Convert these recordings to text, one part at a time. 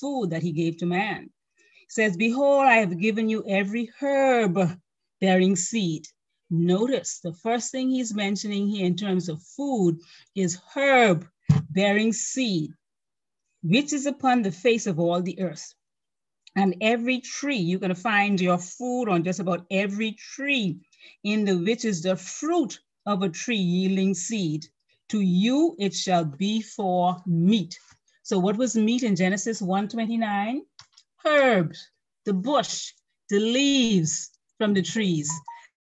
food that he gave to man. It says, Behold, I have given you every herb bearing seed. Notice the first thing he's mentioning here in terms of food is herb bearing seed, which is upon the face of all the earth. And every tree, you're going to find your food on just about every tree in the which is the fruit of a tree yielding seed. To you it shall be for meat. So what was meat in Genesis 1:29? Herbs, the bush, the leaves from the trees.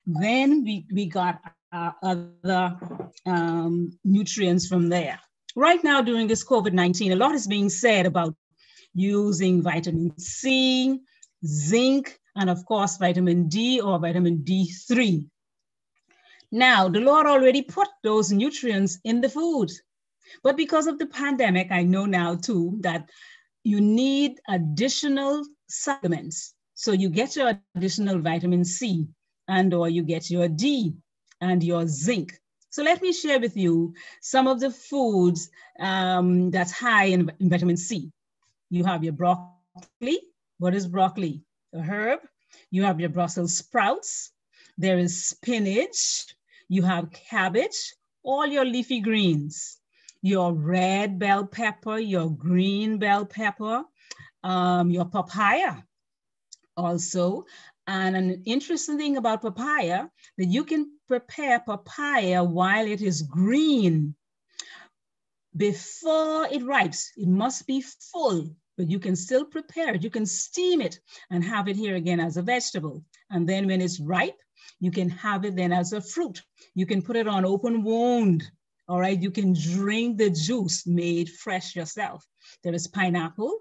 Then we, we got uh, other um, nutrients from there. Right now, during this COVID 19, a lot is being said about using vitamin C, zinc, and of course, vitamin D or vitamin D3. Now, the Lord already put those nutrients in the food. But because of the pandemic, I know now too that you need additional supplements. So you get your additional vitamin C and or you get your D and your zinc. So let me share with you some of the foods um, that's high in, in vitamin C. You have your broccoli. What is broccoli? A herb. You have your Brussels sprouts. There is spinach. You have cabbage, all your leafy greens, your red bell pepper, your green bell pepper, um, your papaya also. And an interesting thing about papaya, that you can prepare papaya while it is green. Before it ripes, it must be full, but you can still prepare it. You can steam it and have it here again as a vegetable. And then when it's ripe, you can have it then as a fruit. You can put it on open wound. All right, you can drink the juice made fresh yourself. There is pineapple,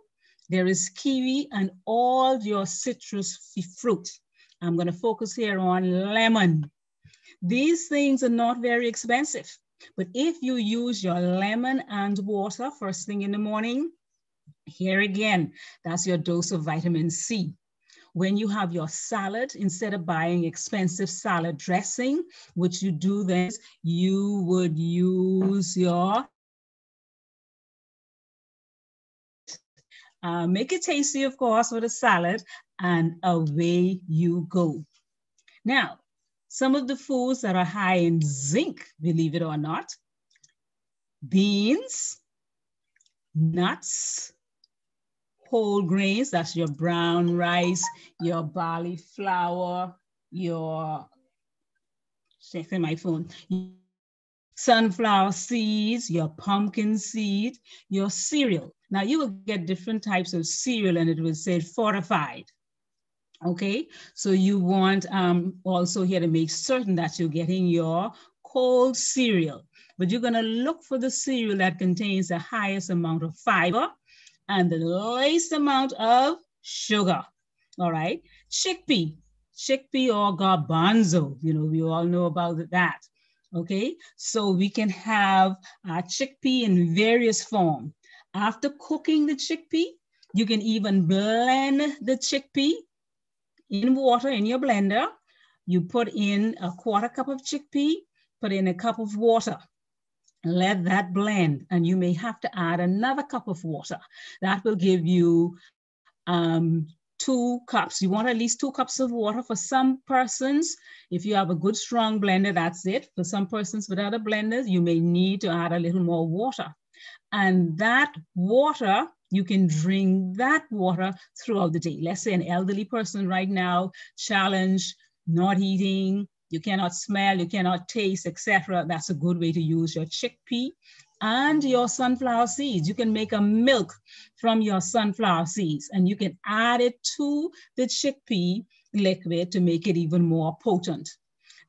there is kiwi and all your citrus fruit. I'm gonna focus here on lemon. These things are not very expensive, but if you use your lemon and water first thing in the morning, here again, that's your dose of vitamin C. When you have your salad, instead of buying expensive salad dressing, which you do this, you would use your Uh, make it tasty, of course, with a salad, and away you go. Now, some of the foods that are high in zinc, believe it or not, beans, nuts, whole grains, that's your brown rice, your barley flour, your, checking my phone, sunflower seeds, your pumpkin seed, your cereal. Now you will get different types of cereal and it will say fortified. Okay, so you want um, also here to make certain that you're getting your cold cereal, but you're gonna look for the cereal that contains the highest amount of fiber and the least amount of sugar. All right, chickpea, chickpea or garbanzo, you know, we all know about that. Okay, so we can have a chickpea in various form. After cooking the chickpea, you can even blend the chickpea in water in your blender. You put in a quarter cup of chickpea, put in a cup of water let that blend and you may have to add another cup of water. That will give you um, two cups. You want at least two cups of water for some persons. If you have a good strong blender, that's it. For some persons with other blenders, you may need to add a little more water. And that water, you can drink that water throughout the day. Let's say an elderly person right now, challenge, not eating, you cannot smell, you cannot taste, etc. That's a good way to use your chickpea and your sunflower seeds. You can make a milk from your sunflower seeds and you can add it to the chickpea liquid to make it even more potent.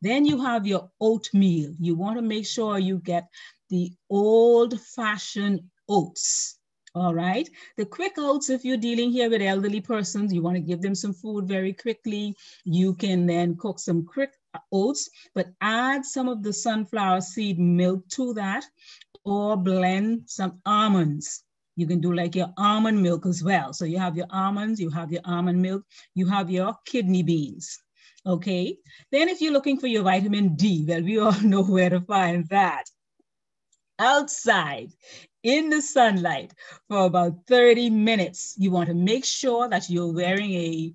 Then you have your oatmeal. You want to make sure you get the old fashioned oats. All right. The quick oats, if you're dealing here with elderly persons, you want to give them some food very quickly. You can then cook some quick oats, but add some of the sunflower seed milk to that or blend some almonds. You can do like your almond milk as well. So you have your almonds, you have your almond milk, you have your kidney beans. Okay. Then if you're looking for your vitamin D, well, we all know where to find that. Outside in the sunlight for about 30 minutes. You want to make sure that you're wearing a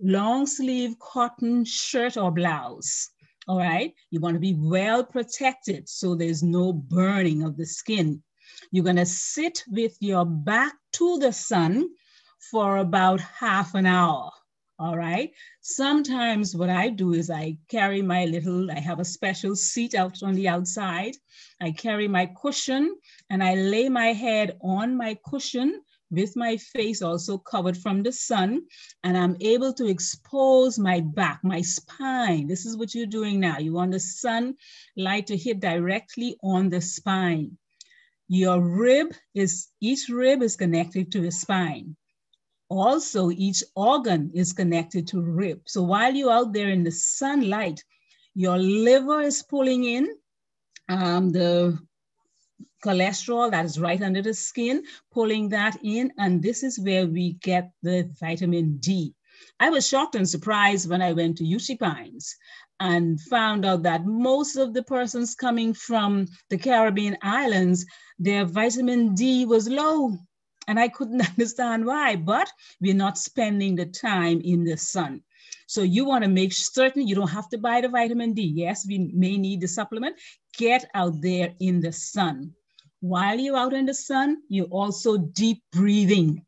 long sleeve cotton shirt or blouse. All right. You want to be well protected so there's no burning of the skin. You're going to sit with your back to the sun for about half an hour. All right. Sometimes what I do is I carry my little, I have a special seat out on the outside. I carry my cushion and I lay my head on my cushion with my face also covered from the sun. And I'm able to expose my back, my spine. This is what you're doing now. You want the sunlight to hit directly on the spine. Your rib is, each rib is connected to the spine also each organ is connected to rib. So while you're out there in the sunlight, your liver is pulling in um, the cholesterol that is right under the skin, pulling that in. And this is where we get the vitamin D. I was shocked and surprised when I went to Uchee Pines and found out that most of the persons coming from the Caribbean islands, their vitamin D was low. And I couldn't understand why, but we're not spending the time in the sun. So you want to make certain you don't have to buy the vitamin D. Yes, we may need the supplement. Get out there in the sun. While you're out in the sun, you're also deep breathing.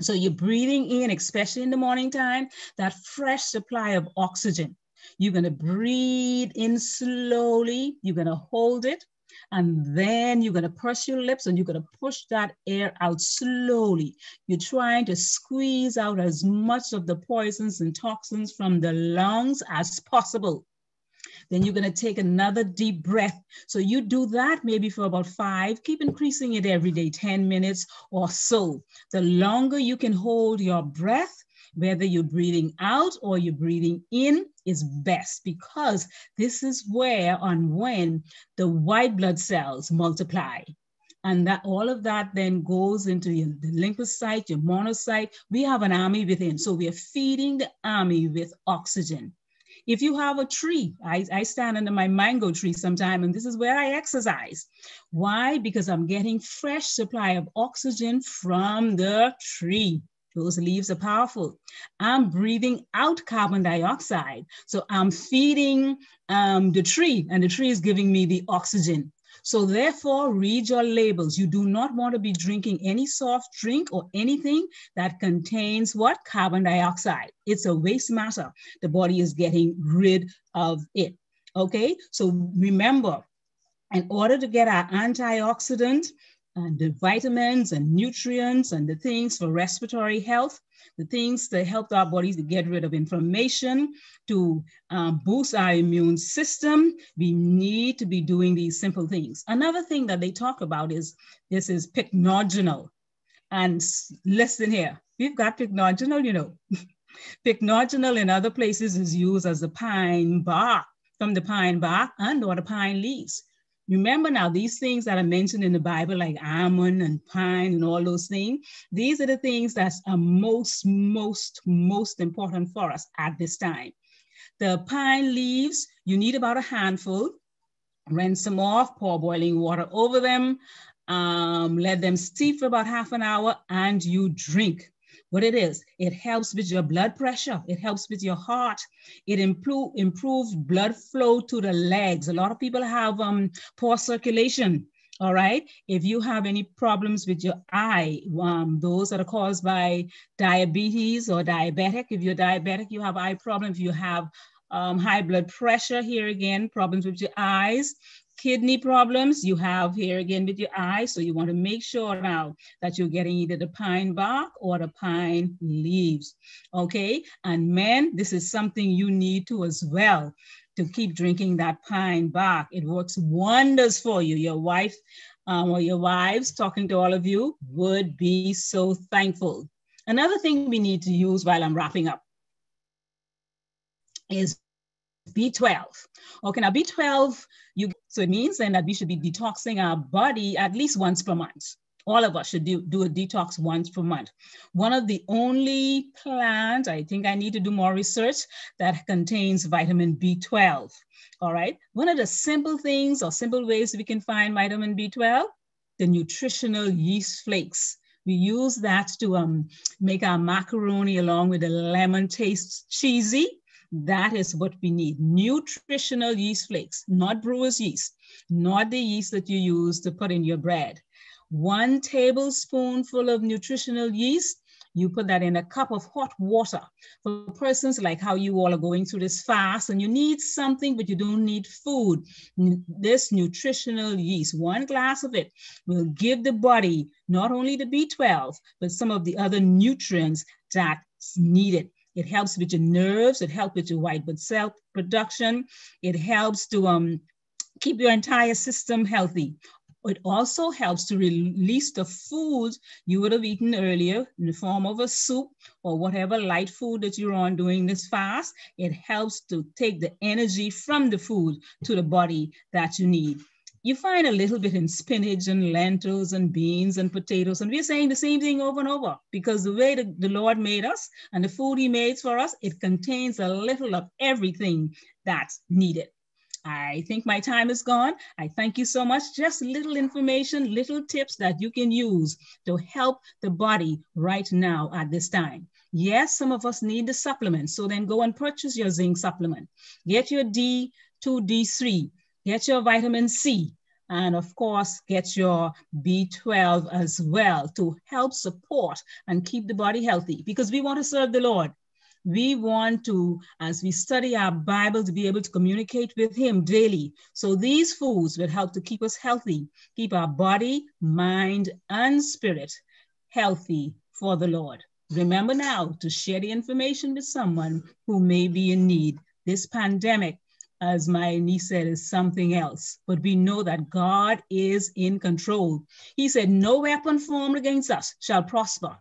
So you're breathing in, especially in the morning time, that fresh supply of oxygen. You're going to breathe in slowly. You're going to hold it and then you're gonna purse your lips and you're gonna push that air out slowly. You're trying to squeeze out as much of the poisons and toxins from the lungs as possible. Then you're gonna take another deep breath. So you do that maybe for about five, keep increasing it every day, 10 minutes or so. The longer you can hold your breath, whether you're breathing out or you're breathing in is best because this is where and when the white blood cells multiply. And that all of that then goes into your, lymphocyte, your monocyte. We have an army within. So we are feeding the army with oxygen. If you have a tree, I, I stand under my mango tree sometime, and this is where I exercise. Why? Because I'm getting fresh supply of oxygen from the tree. Those leaves are powerful. I'm breathing out carbon dioxide. So I'm feeding um, the tree and the tree is giving me the oxygen. So therefore, read your labels. You do not want to be drinking any soft drink or anything that contains what? Carbon dioxide. It's a waste matter. The body is getting rid of it. Okay, so remember, in order to get our antioxidant, and the vitamins and nutrients and the things for respiratory health, the things that help our bodies to get rid of inflammation, to um, boost our immune system. We need to be doing these simple things. Another thing that they talk about is this is pycnogenol. And listen here, we've got pycnogenol, you know. pycnogenol in other places is used as the pine bark, from the pine bark and or the pine leaves. Remember now, these things that are mentioned in the Bible, like almond and pine and all those things, these are the things that are most, most, most important for us at this time. The pine leaves, you need about a handful. Rinse them off, pour boiling water over them, um, let them steep for about half an hour, and you drink what it is. It helps with your blood pressure. It helps with your heart. It improve, improves blood flow to the legs. A lot of people have um, poor circulation. All right. If you have any problems with your eye, um, those that are caused by diabetes or diabetic, if you're diabetic, you have eye problems. If you have um, high blood pressure, here again, problems with your eyes, kidney problems you have here again with your eyes. So you want to make sure now that you're getting either the pine bark or the pine leaves. Okay. And men, this is something you need to as well to keep drinking that pine bark. It works wonders for you. Your wife um, or your wives talking to all of you would be so thankful. Another thing we need to use while I'm wrapping up is B12. Okay, now B12, you so it means then that we should be detoxing our body at least once per month. All of us should do, do a detox once per month. One of the only plants, I think I need to do more research, that contains vitamin B12. All right. One of the simple things or simple ways we can find vitamin B12 the nutritional yeast flakes. We use that to um, make our macaroni along with the lemon taste cheesy. That is what we need. Nutritional yeast flakes, not brewer's yeast, not the yeast that you use to put in your bread. One tablespoonful of nutritional yeast you put that in a cup of hot water. For persons like how you all are going through this fast and you need something, but you don't need food, this nutritional yeast, one glass of it will give the body not only the B12, but some of the other nutrients that's needed. It helps with your nerves. It helps with your white blood cell production. It helps to um, keep your entire system healthy. It also helps to release the food you would have eaten earlier in the form of a soup or whatever light food that you're on during this fast. It helps to take the energy from the food to the body that you need. You find a little bit in spinach and lentils and beans and potatoes. And we're saying the same thing over and over because the way the, the Lord made us and the food he made for us, it contains a little of everything that's needed. I think my time is gone. I thank you so much. Just little information, little tips that you can use to help the body right now at this time. Yes, some of us need the supplement. So then go and purchase your zinc supplement. Get your D2, D3, get your vitamin C, and of course, get your B12 as well to help support and keep the body healthy because we want to serve the Lord. We want to, as we study our Bible, to be able to communicate with Him daily. So these foods will help to keep us healthy, keep our body, mind, and spirit healthy for the Lord. Remember now to share the information with someone who may be in need. This pandemic, as my niece said, is something else, but we know that God is in control. He said, No weapon formed against us shall prosper.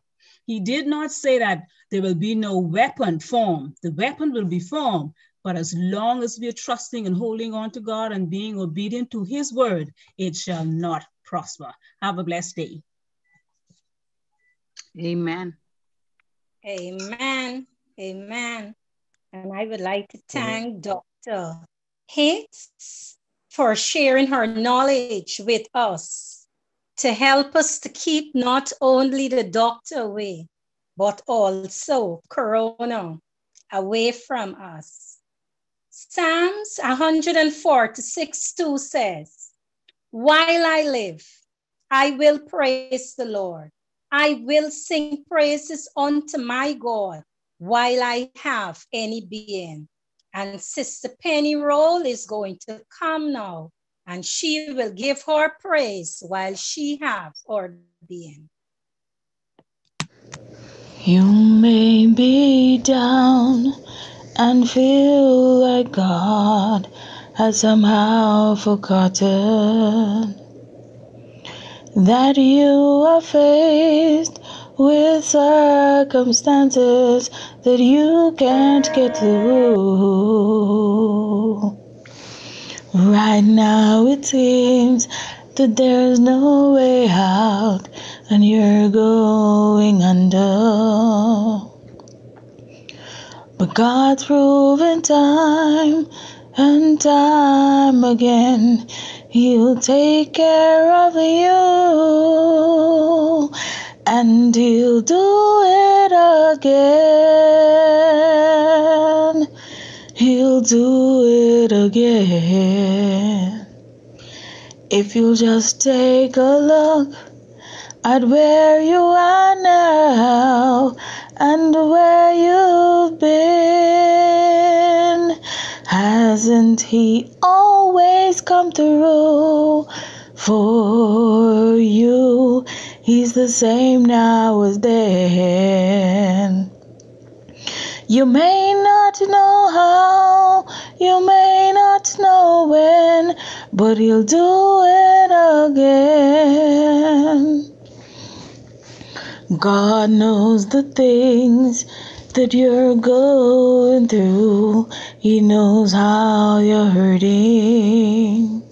He did not say that there will be no weapon formed. The weapon will be formed, but as long as we are trusting and holding on to God and being obedient to his word, it shall not prosper. Have a blessed day. Amen. Amen. Amen. And I would like to thank Dr. Hicks for sharing her knowledge with us to help us to keep not only the doctor away, but also Corona away from us. Psalms 146 2 says, While I live, I will praise the Lord. I will sing praises unto my God while I have any being. And Sister Penny Roll is going to come now, and she will give her praise while she has her being. You may be down and feel like God has somehow forgotten that you are faced with circumstances that you can't get through. Right now it seems that there's no way out and you're going under. But God's proven time and time again, He'll take care of you and He'll do it again. He'll do it again. If you just take a look at where you are now and where you've been. Hasn't He always come through for you? He's the same now as then. You may not know how, you may not know when, but He'll do it again. God knows the things that you're going through. He knows how you're hurting.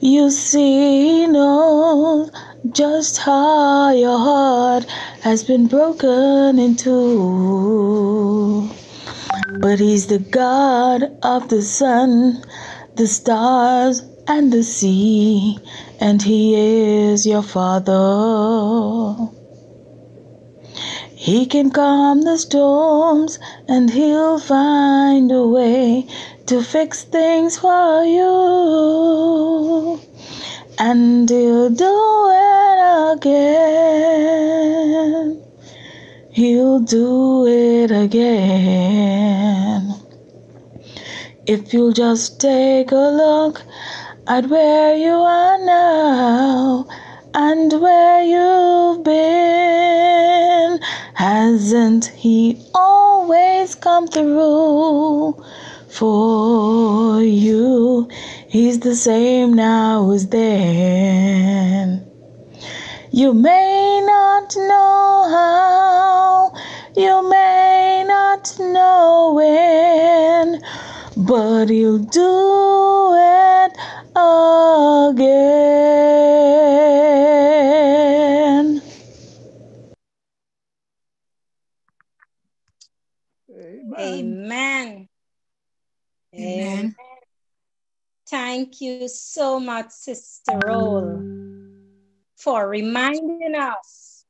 You see, He knows just how your heart has been broken into. But He's the God of the sun, the stars, and the sea and He is your Father. He can calm the storms, and He'll find a way to fix things for you. And He'll do it again. He'll do it again. If you'll just take a look at where you are now and where you've been. Hasn't He always come through for you? He's the same now as then. You may not know how, you may not know when, but He'll do it again. Amen. Amen. Thank you so much, Sister Roll, for reminding us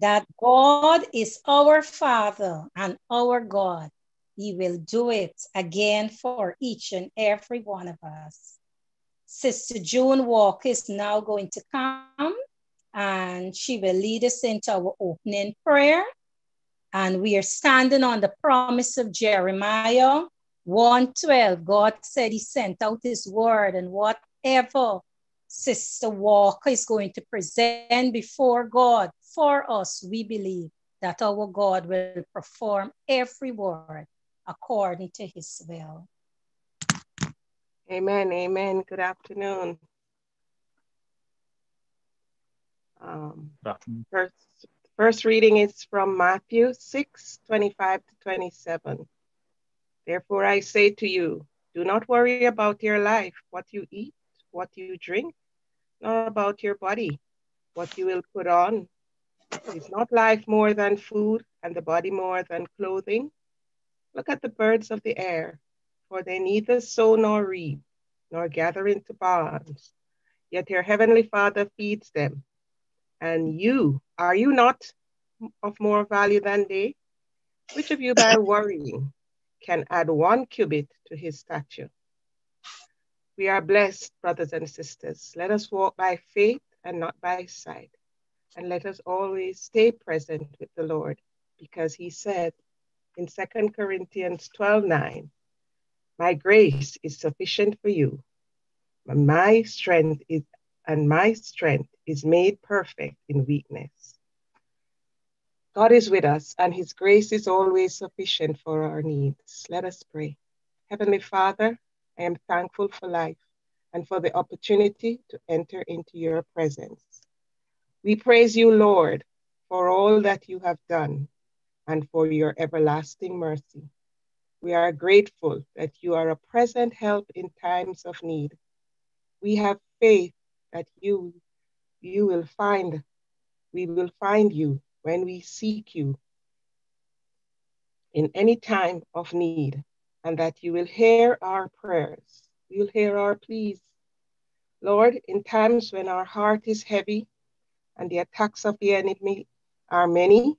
that God is our Father and our God. He will do it again for each and every one of us. Sister June Walker is now going to come and she will lead us into our opening prayer. And we are standing on the promise of Jeremiah 112. God said he sent out his word, and whatever Sister Walker is going to present before God for us, we believe that our God will perform every word according to his will. Amen. Amen. Good afternoon. Um, first, first reading is from Matthew 6 25 to 27. Therefore, I say to you, do not worry about your life, what you eat, what you drink, nor about your body, what you will put on. Is not life more than food, and the body more than clothing? Look at the birds of the air, for they neither sow nor reap, nor gather into barns, yet your heavenly Father feeds them. And you, are you not of more value than they? Which of you by worrying can add one cubit to his stature? We are blessed, brothers and sisters. Let us walk by faith and not by sight. And let us always stay present with the Lord, because he said in 2 Corinthians 12 9, My grace is sufficient for you. My strength is and my strength is made perfect in weakness. God is with us, and his grace is always sufficient for our needs. Let us pray. Heavenly Father, I am thankful for life and for the opportunity to enter into your presence. We praise you, Lord, for all that you have done and for your everlasting mercy. We are grateful that you are a present help in times of need. We have faith that you, you will find, we will find you when we seek you in any time of need, and that you will hear our prayers. You'll hear our pleas. Lord, in times when our heart is heavy and the attacks of the enemy are many,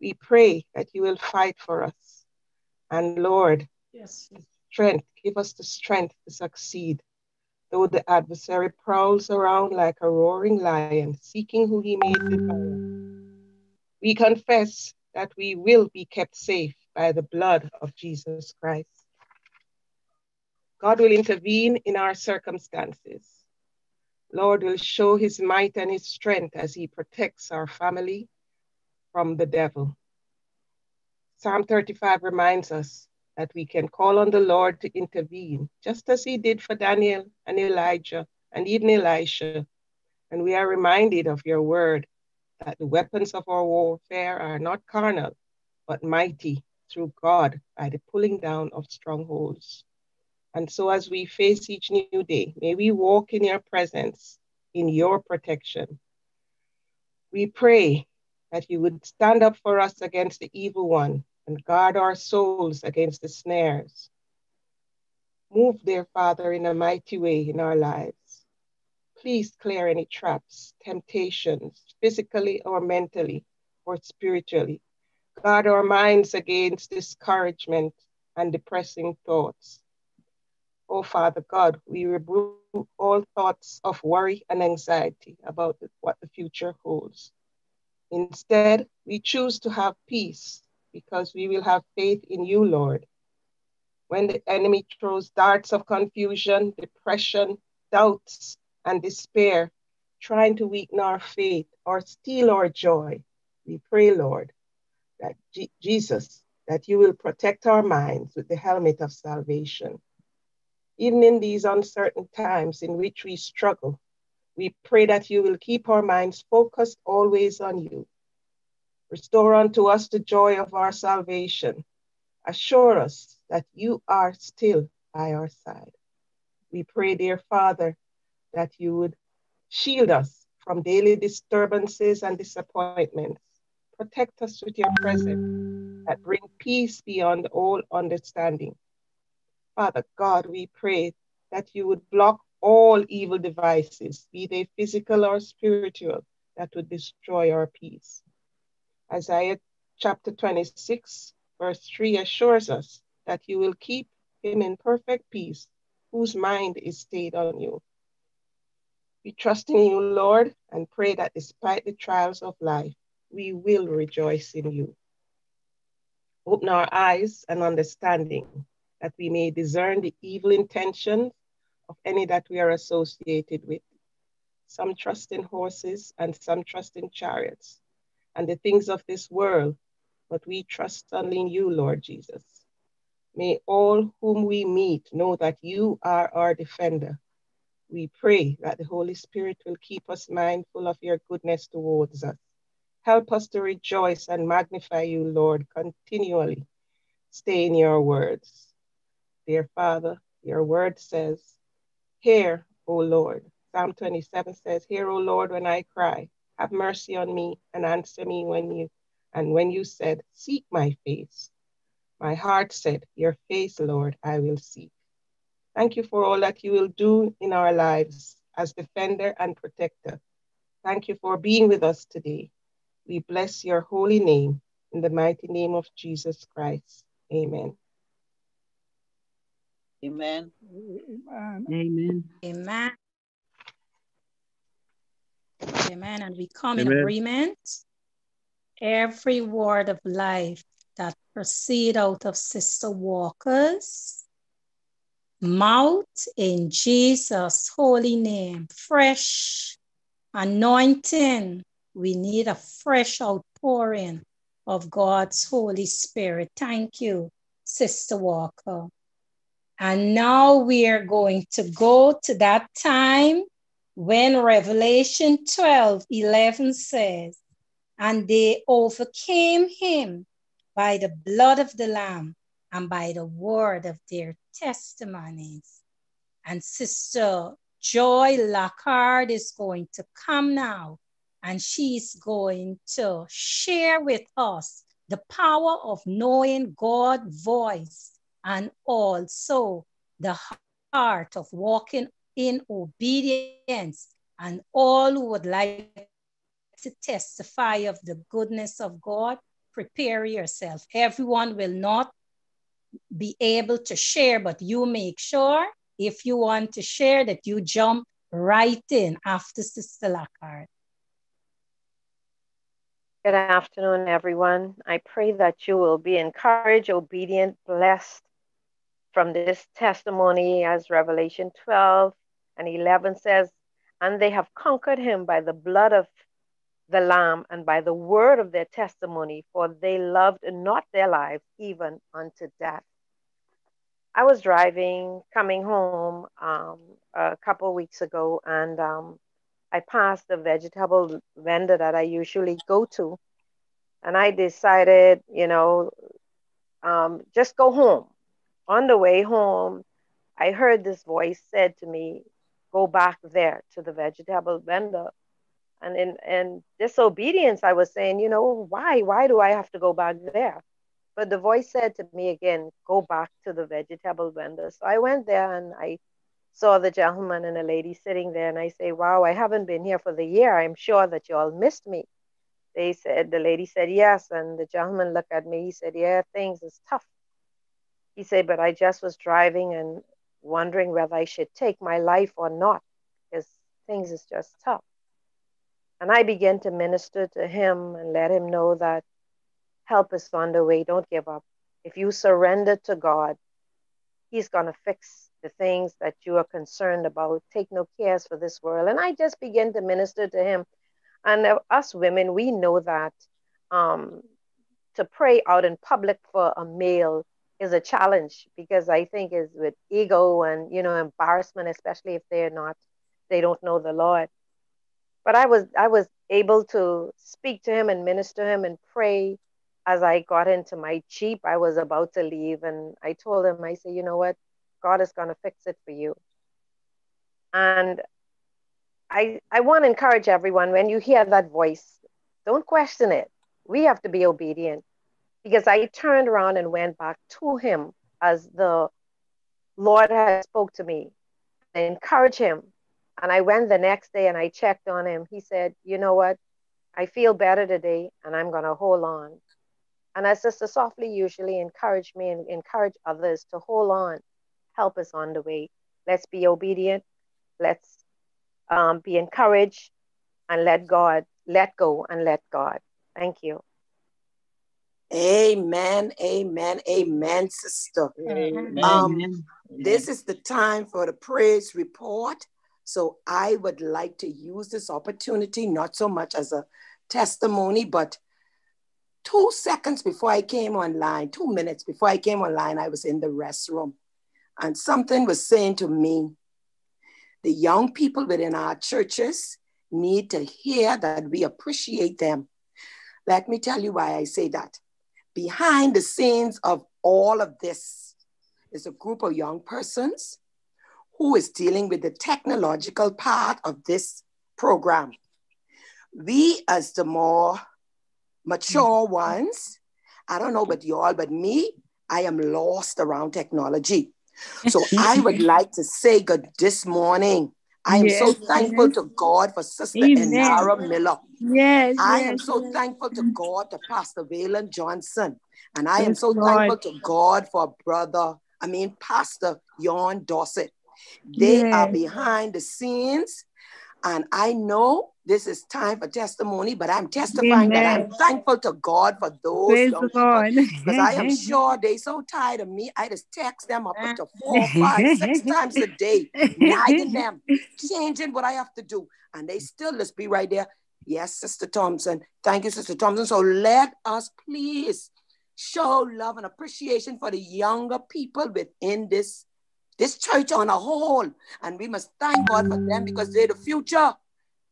we pray that you will fight for us. And Lord, Yes. strength, give us the strength to succeed. Though the adversary prowls around like a roaring lion, seeking who he may devour, we confess that we will be kept safe by the blood of Jesus Christ. God will intervene in our circumstances. Lord will show his might and his strength as he protects our family from the devil. Psalm 35 reminds us that we can call on the Lord to intervene, just as he did for Daniel and Elijah and even Elisha. And we are reminded of your word that the weapons of our warfare are not carnal, but mighty through God by the pulling down of strongholds. And so as we face each new day, may we walk in your presence, in your protection. We pray that you would stand up for us against the evil one and guard our souls against the snares. Move, dear Father, in a mighty way in our lives. Please clear any traps, temptations, physically or mentally or spiritually. Guard our minds against discouragement and depressing thoughts. Oh, Father God, we remove all thoughts of worry and anxiety about what the future holds. Instead, we choose to have peace because we will have faith in you, Lord. When the enemy throws darts of confusion, depression, doubts, and despair, trying to weaken our faith or steal our joy, we pray, Lord, that G- Jesus, that you will protect our minds with the helmet of salvation. Even in these uncertain times in which we struggle, we pray that you will keep our minds focused always on you. Restore unto us the joy of our salvation. Assure us that you are still by our side. We pray, dear Father, that you would shield us from daily disturbances and disappointments. Protect us with your presence that bring peace beyond all understanding. Father God, we pray that you would block all evil devices, be they physical or spiritual, that would destroy our peace. Isaiah chapter 26, verse 3 assures us that you will keep him in perfect peace, whose mind is stayed on you. We trust in you, Lord, and pray that despite the trials of life, we will rejoice in you. Open our eyes and understanding that we may discern the evil intentions of any that we are associated with. Some trust in horses and some trust in chariots and the things of this world, but we trust only in you, Lord Jesus. May all whom we meet know that you are our defender. We pray that the Holy Spirit will keep us mindful of your goodness towards us. Help us to rejoice and magnify you, Lord, continually. Stay in your words. Dear Father, your word says, Hear, O Lord. Psalm 27 says, Hear, O Lord, when I cry. Have mercy on me and answer me when you, and when you said, Seek my face. My heart said, Your face, Lord, I will seek. Thank you for all that you will do in our lives as defender and protector. Thank you for being with us today. We bless your holy name in the mighty name of Jesus Christ. Amen. Amen. Amen. Amen. Amen. And we come Amen. in agreement. Every word of life that proceed out of Sister Walker's mouth in Jesus' holy name. Fresh anointing. We need a fresh outpouring of God's Holy Spirit. Thank you, Sister Walker. And now we are going to go to that time when Revelation 12 11 says, And they overcame him by the blood of the Lamb and by the word of their testimonies. And Sister Joy Lockhart is going to come now and she's going to share with us the power of knowing God's voice and also the heart of walking in obedience. And all who would like to testify of the goodness of God, prepare yourself. Everyone will not be able to share, but you make sure if you want to share that you jump right in after Sister Lockhart. Good afternoon, everyone. I pray that you will be encouraged, obedient, blessed from this testimony as Revelation 12 and 11 says, And they have conquered him by the blood of the Lamb and by the word of their testimony, for they loved not their lives even unto death. I was driving, coming home um, a couple weeks ago, and um, I passed the vegetable vendor that I usually go to. And I decided, you know, um, just go home. On the way home, I heard this voice said to me, go back there to the vegetable vendor. And in, in disobedience, I was saying, you know, why? Why do I have to go back there? But the voice said to me again, go back to the vegetable vendor. So I went there and I saw the gentleman and a lady sitting there, and I say, Wow, I haven't been here for the year. I'm sure that you all missed me. They said, The lady said, Yes. And the gentleman looked at me. He said, Yeah, things is tough. He said, But I just was driving and wondering whether I should take my life or not because things is just tough. And I began to minister to him and let him know that help is on the way. Don't give up. If you surrender to God, He's going to fix the things that you are concerned about. Take no cares for this world. And I just began to minister to him. And us women, we know that um, to pray out in public for a male is a challenge because I think is with ego and you know embarrassment, especially if they're not, they don't know the Lord. But I was I was able to speak to him and minister him and pray as I got into my Jeep. I was about to leave and I told him, I said, you know what, God is gonna fix it for you. And I I want to encourage everyone when you hear that voice, don't question it. We have to be obedient because I turned around and went back to him as the Lord had spoke to me. I encouraged him. And I went the next day and I checked on him. He said, you know what? I feel better today and I'm going to hold on. And as Sister Softly usually encourage me and encourage others to hold on, help us on the way. Let's be obedient. Let's um, be encouraged and let God, let go and let God. Thank you. Amen, amen, amen, sister. Amen. Um, this is the time for the praise report. So I would like to use this opportunity, not so much as a testimony, but two seconds before I came online, two minutes before I came online, I was in the restroom and something was saying to me, the young people within our churches need to hear that we appreciate them. Let me tell you why I say that behind the scenes of all of this is a group of young persons who is dealing with the technological part of this program. We, as the more mature mm. ones, I don't know about you all, but me, I am lost around technology. So I would like to say good this morning I am yes, so thankful yes. to God for Sister Amen. Enara Miller. Yes. I yes, am so thankful to God to Pastor Valen Johnson. And I am so thankful to God for brother, I mean, Pastor Jan Dorset. They are behind the scenes. And I know this is time for testimony, but I'm testifying Amen. that I'm thankful to God for those Praise young people. Because I am sure they so tired of me. I just text them up to four, five, six times a day, nagging them, changing what I have to do. And they still just be right there. Yes, Sister Thompson. Thank you, Sister Thompson. So let us please show love and appreciation for the younger people within this, this church on a whole. And we must thank God for them because they're the future.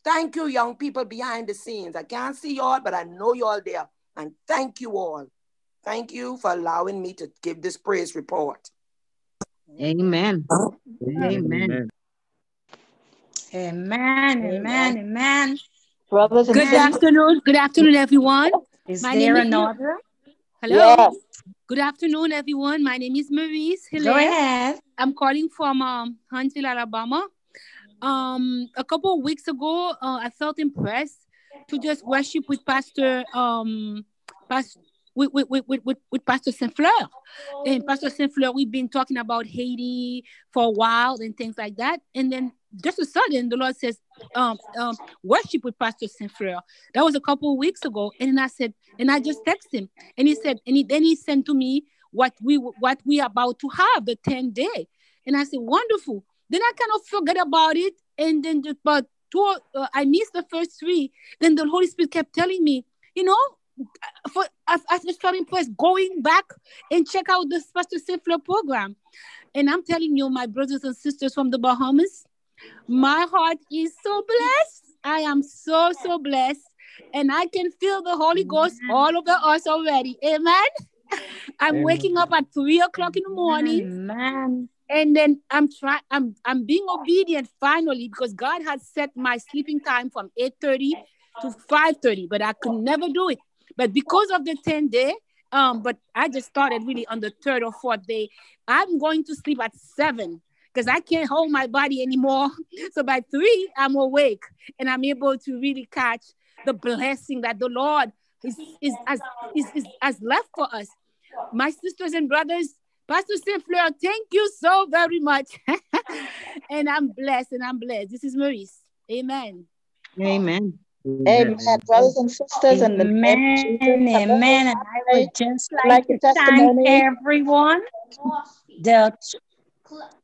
Thank you, young people behind the scenes. I can't see y'all, but I know y'all there. And thank you all. Thank you for allowing me to give this praise report. Amen. Amen. Amen. Amen. Amen. Brothers Good afternoon. Good afternoon, everyone. Is My there another? Hello. Good afternoon, everyone. My name is Maurice Hilaire. Go ahead. I'm calling from um, Huntsville, Alabama um a couple of weeks ago uh, i felt impressed to just worship with pastor um pastor with, with, with, with, with Pastor Saint Fleur. And Pastor Saint Fleur, we've been talking about Haiti for a while and things like that. And then just a sudden, the Lord says, um, um, worship with Pastor Saint Fleur. That was a couple of weeks ago. And I said, and I just texted him. And he said, and he, then he sent to me what we what we about to have, the 10 day. And I said, wonderful. Then I kind of forget about it. And then, just, but two, uh, I missed the first three. Then the Holy Spirit kept telling me, you know, for as, as a starting place, going back and check out the Pastor Saint Fleur program. And I'm telling you, my brothers and sisters from the Bahamas, my heart is so blessed. I am so, so blessed. And I can feel the Holy Ghost all over us already. Amen. I'm Amen. waking up at three o'clock in the morning. Amen and then i'm trying i'm i'm being obedient finally because god has set my sleeping time from 8:30 to 5:30 but i could never do it but because of the 10 day um but i just started really on the third or fourth day i'm going to sleep at seven because I can't hold my body anymore. So by three, I'm awake and I'm able to really catch the blessing that the Lord is, is, has, is, is, has left for us. My sisters and brothers, Pastor St. Fleur, thank you so very much. and I'm blessed and I'm blessed. This is Maurice. Amen. Amen. Amen. Brothers and sisters, amen. and the men. amen. And I would just like, like to thank everyone. The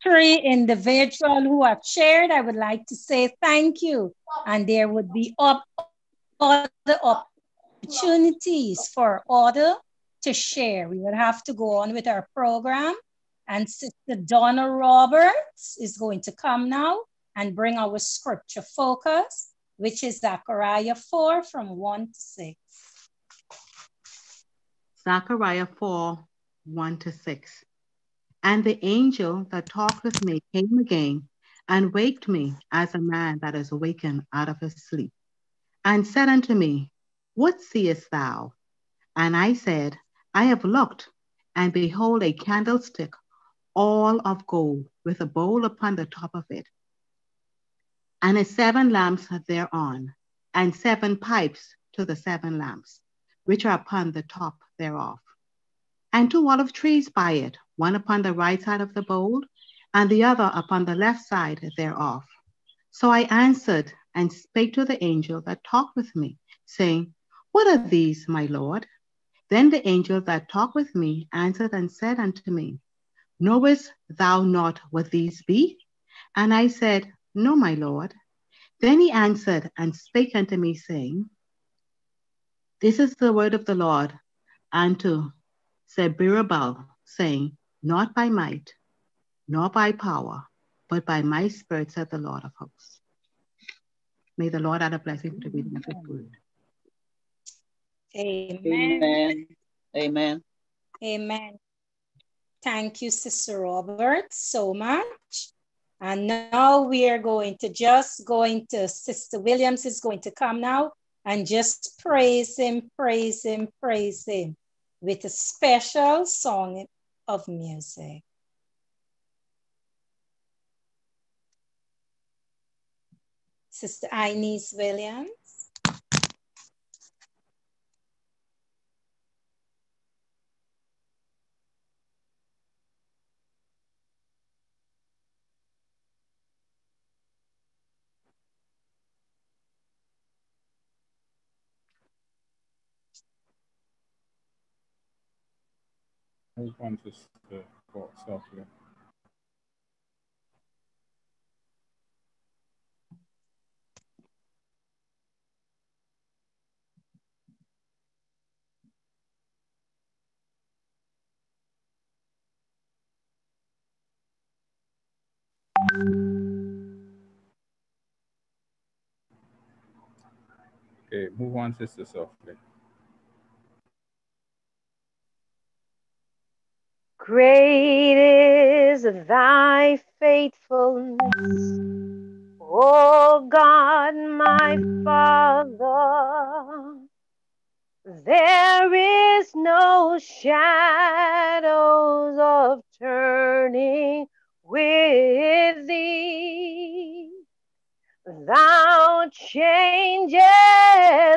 three individuals who have shared, I would like to say thank you. And there would be other opportunities for order to share. We would have to go on with our program. And Sister Donna Roberts is going to come now and bring our scripture focus, which is Zechariah 4 from 1 to 6. Zechariah 4 1 to 6. And the angel that talked with me came again and waked me as a man that is awakened out of his sleep, and said unto me, What seest thou? And I said, I have looked, and behold, a candlestick all of gold, with a bowl upon the top of it, and a seven lamps thereon, and seven pipes to the seven lamps, which are upon the top thereof, and two olive trees by it, one upon the right side of the bowl, and the other upon the left side thereof. So I answered and spake to the angel that talked with me, saying, What are these, my Lord? Then the angel that talked with me answered and said unto me, Knowest thou not what these be? And I said, No, my Lord. Then he answered and spake unto me, saying, This is the word of the Lord unto Zerubbabel, saying, Not by might, nor by power, but by my spirit, said the Lord of hosts. May the Lord add a blessing to the reading of his word. Amen. Amen. Amen. Amen. Thank you, Sister Robert, so much. And now we are going to just going to Sister Williams is going to come now and just praise him, praise him, praise him with a special song of music. Sister Inez Williams. Hold on just the box. Okay, move on, sister softly. Great is thy faithfulness, O God, my Father. There is no shadows of turning with thee. Thou changes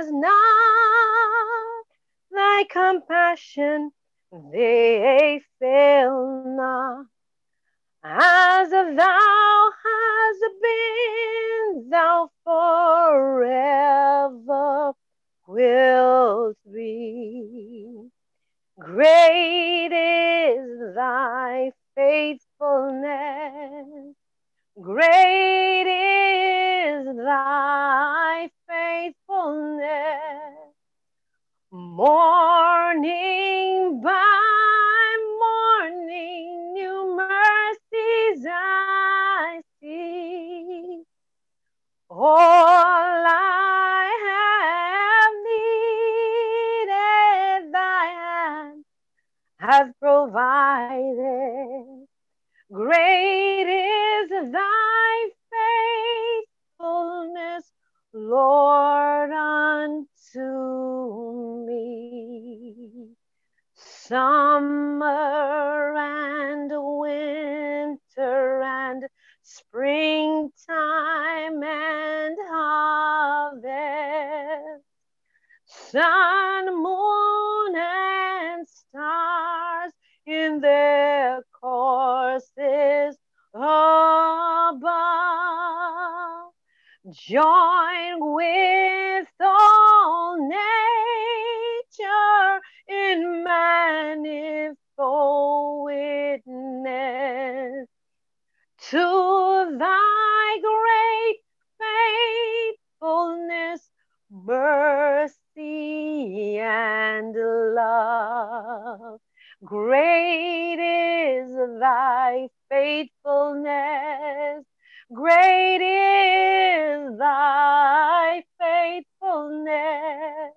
not thy compassion they fail not. As thou hast been, thou forever wilt be. Great is thy faithfulness. Great is thy faithfulness. Morning by morning, new mercies I see. All I have needed, thy hand has provided. Great is thy Lord, unto me. Summer and winter and springtime and harvest, sun, moon, and stars in their courses above. Join with all nature in manifold witness to thy great faithfulness, mercy, and love. Great is thy faithfulness. Great is thy faithfulness.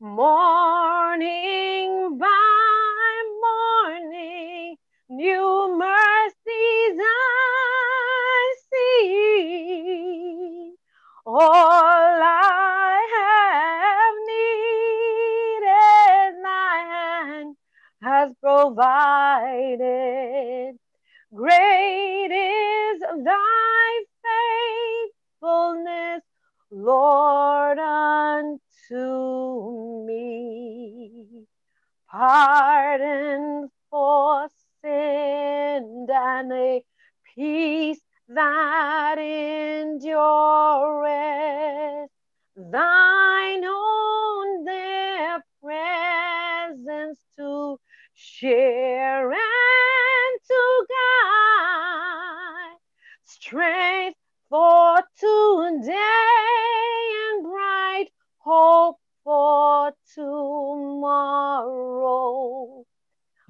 Morning by morning, new mercies I see. All I have needed, thy hand has provided. Great Lord, unto me. Pardon for sin and a peace that endureth. Thine own their presence to share and to guide. Strength for today tomorrow.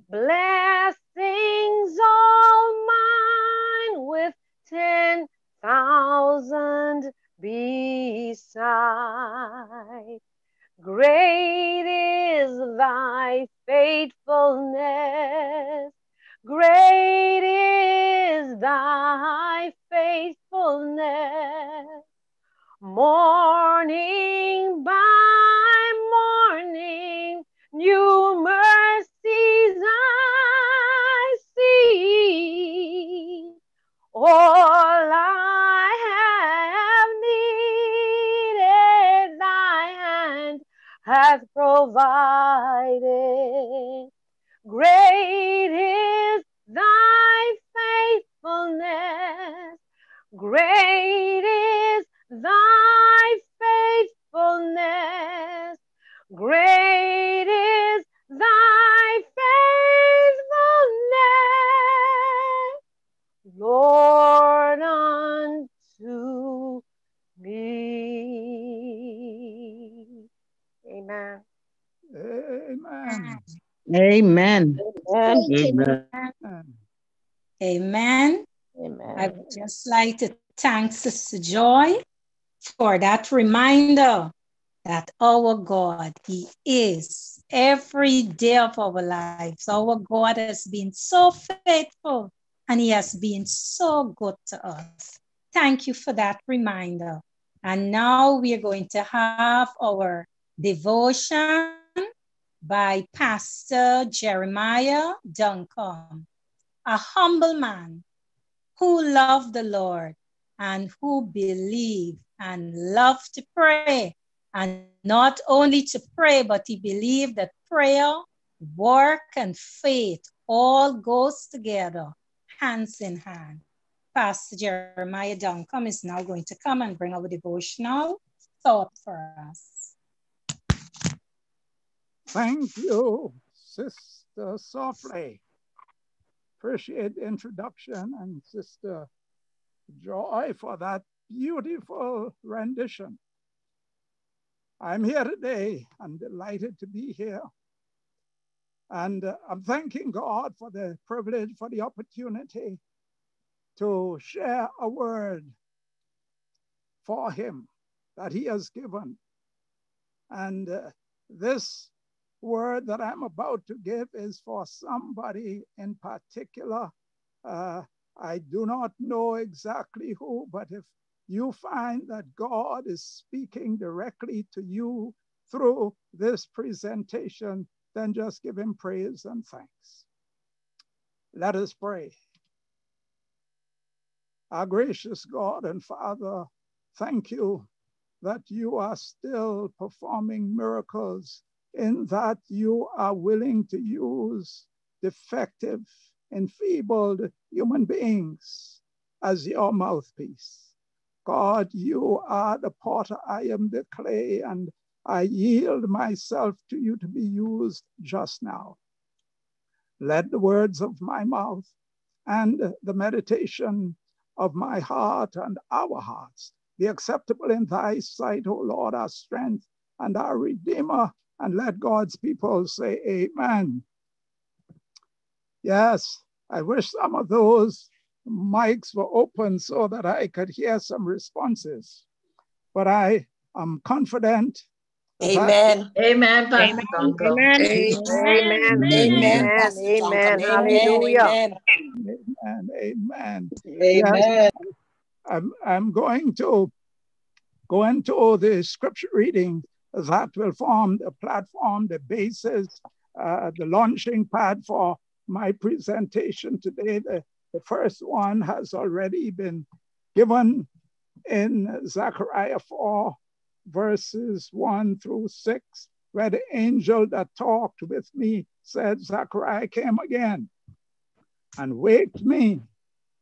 Blessings all mine with ten thousand beside. Great is thy faithfulness. Great is thy faithfulness. Morning by new mercies I see. All I have needed, thy hand hath provided. Great is thy faithfulness. Great is thy Amen. Amen. Amen. Amen. I would just like to thank Sister Joy for that reminder that our God, He is every day of our lives. Our God has been so faithful and He has been so good to us. Thank you for that reminder. And now we are going to have our devotion by Pastor Jeremiah Duncombe, a humble man who loved the Lord and who believed and loved to pray. And not only to pray, but he believed that prayer, work, and faith all goes together, hands in hand. Pastor Jeremiah Duncombe is now going to come and bring our devotional thought for us. Thank you, Sister Softly. Appreciate the introduction and Sister Joy for that beautiful rendition. I'm here today. I'm delighted to be here. And uh, I'm thanking God for the privilege, for the opportunity to share a word for Him that He has given. And uh, this word that I'm about to give is for somebody in particular. Uh, I do not know exactly who, but if you find that God is speaking directly to you through this presentation, then just give him praise and thanks. Let us pray. Our gracious God and Father, thank you that you are still performing miracles in that you are willing to use defective, enfeebled human beings as your mouthpiece. God, you are the potter, I am the clay, and I yield myself to you to be used just now. Let the words of my mouth and the meditation of my heart and our hearts be acceptable in thy sight, O Lord, our strength and our Redeemer. And let God's people say, Amen. Yes, I wish some of those mics were open so that I could hear some responses. But I am confident. Amen. Amen. Amen. Amen. Amen. Amen. Amen. Hallelujah. Amen. Amen. Amen. Yes, I'm, I'm going to go into all the scripture reading that will form the platform, the basis, uh, the launching pad for my presentation today. The, the first one has already been given in Zechariah 4, verses 1 through 6, where the angel that talked with me said, Zechariah came again and waked me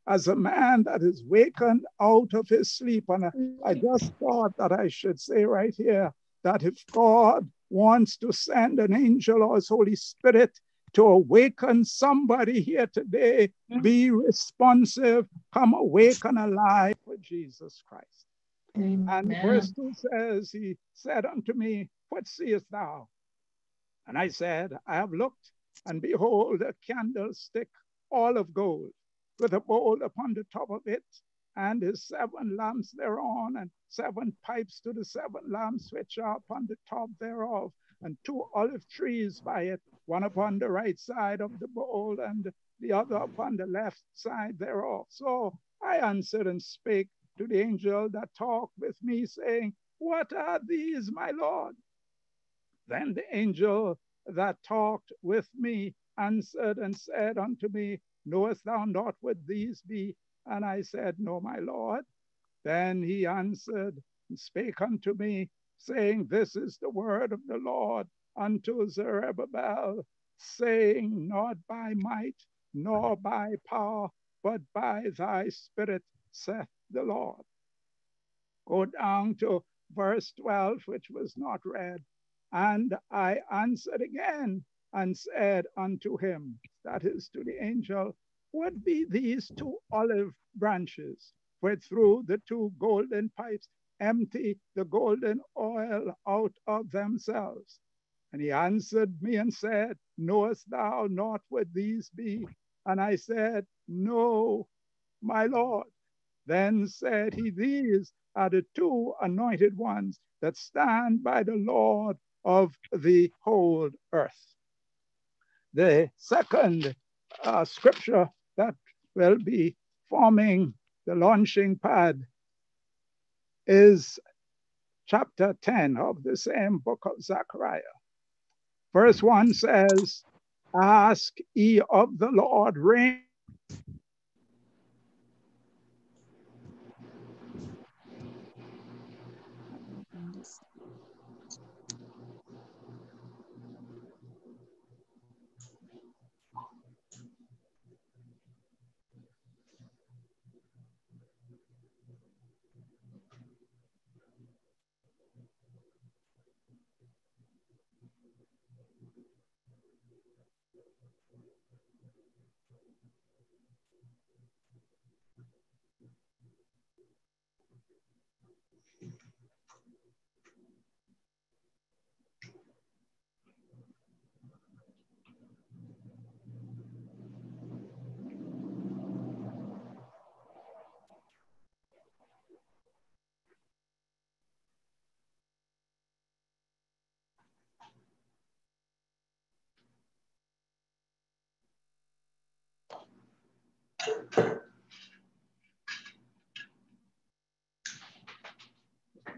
as a man that is wakened out of his sleep. And I, I just thought that I should say right here that if God wants to send an angel or his Holy Spirit to awaken somebody here today, mm. be responsive, come awake and alive for Jesus Christ. Amen. And verse 2 says, He said unto me, What seest thou? And I said, I have looked, and behold, a candlestick all of gold, with a bowl upon the top of it, and his seven lamps thereon, and seven pipes to the seven lamps which are upon the top thereof, and two olive trees by it, one upon the right side of the bowl, and the other upon the left side thereof. So I answered and spake to the angel that talked with me, saying, What are these, my Lord? Then the angel that talked with me answered and said unto me, Knowest thou not what these be? And I said, No, my Lord. Then he answered and spake unto me, saying, This is the word of the Lord unto Zerubbabel, saying, Not by might, nor by power, but by thy spirit, saith the Lord. Go down to verse 12, which was not read. And I answered again and said unto him, that is to the angel, what be these two olive branches, where through the two golden pipes empty the golden oil out of themselves? And he answered me and said, Knowest thou not what these be? And I said, No, my Lord. Then said he, These are the two anointed ones that stand by the Lord of the whole earth. The second uh, scripture that will be forming the launching pad is chapter 10 of the same book of Zechariah. Verse 1 says, Ask ye of the Lord rain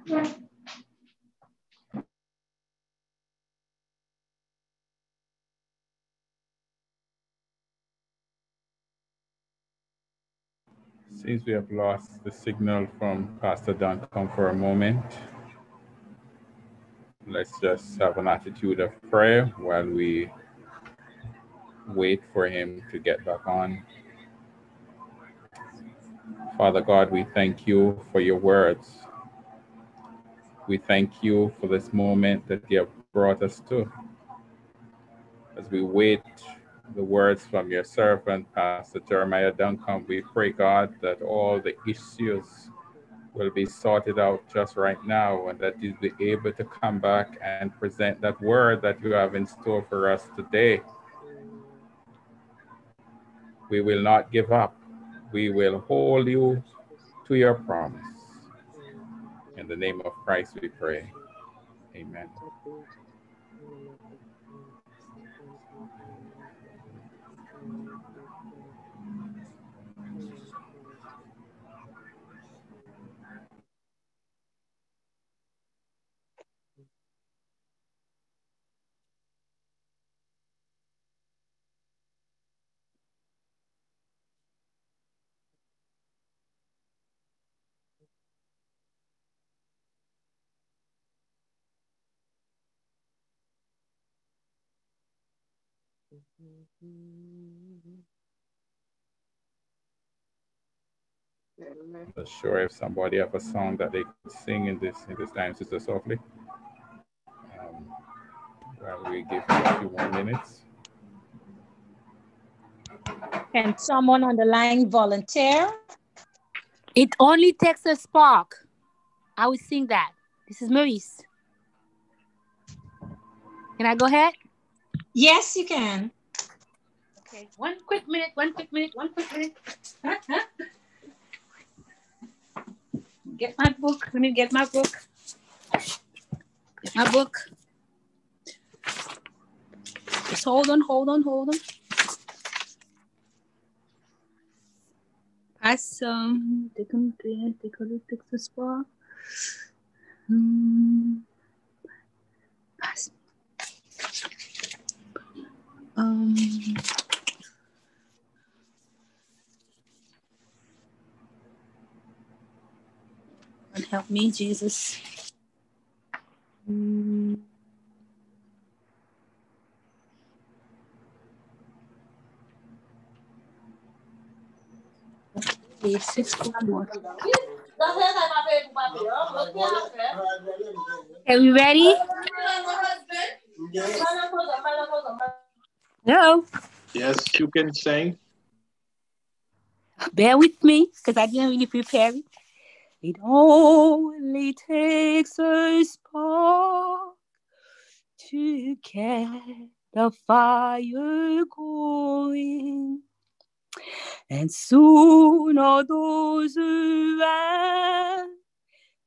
Since we have lost the signal from Pastor Duncombe for a moment. Let's just have an attitude of prayer while we wait for him to get back on. Father God, we thank you for your words. We thank you for this moment that you have brought us to. As we wait the words from your servant, Pastor Jeremiah Duncan, we pray, God, that all the issues will be sorted out just right now and that you'll be able to come back and present that word that you have in store for us today. We will not give up. We will hold you to your promise. In the name of Christ we pray. Amen. Not sure if somebody have a song that they could sing in this in this time, Sister Softly. Um, while we give you a few more minutes. Can someone on the line volunteer? It only takes a spark. I will sing that. This is Maurice. Can I go ahead? Yes, you can. Okay, one quick minute, one quick minute, one quick minute. get my book. Let me get my book. Get my book. Just hold on, hold on, hold on. Pass um take a take a look, take the. Um, Um God help me, Jesus. Mm. Are we ready? No. Yes, you can sing. Bear with me because I didn't really prepare it. It only takes a spark to get the fire going. And soon all those around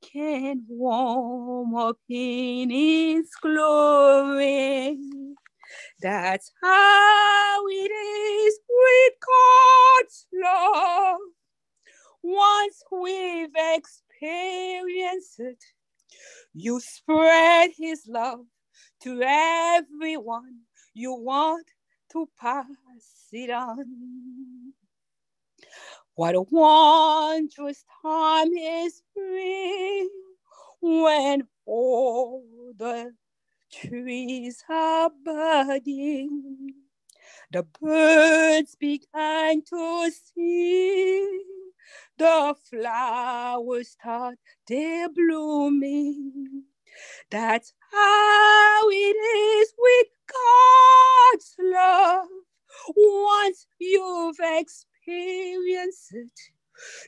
can warm up in its glory. That's how it is with God's love. Once we've experienced it, you spread his love to everyone you want to pass it on. What a wondrous time is spring when all the trees are budding. The birds began to sing the flowers start their blooming. That's how it is with God's love. Once you've experienced it,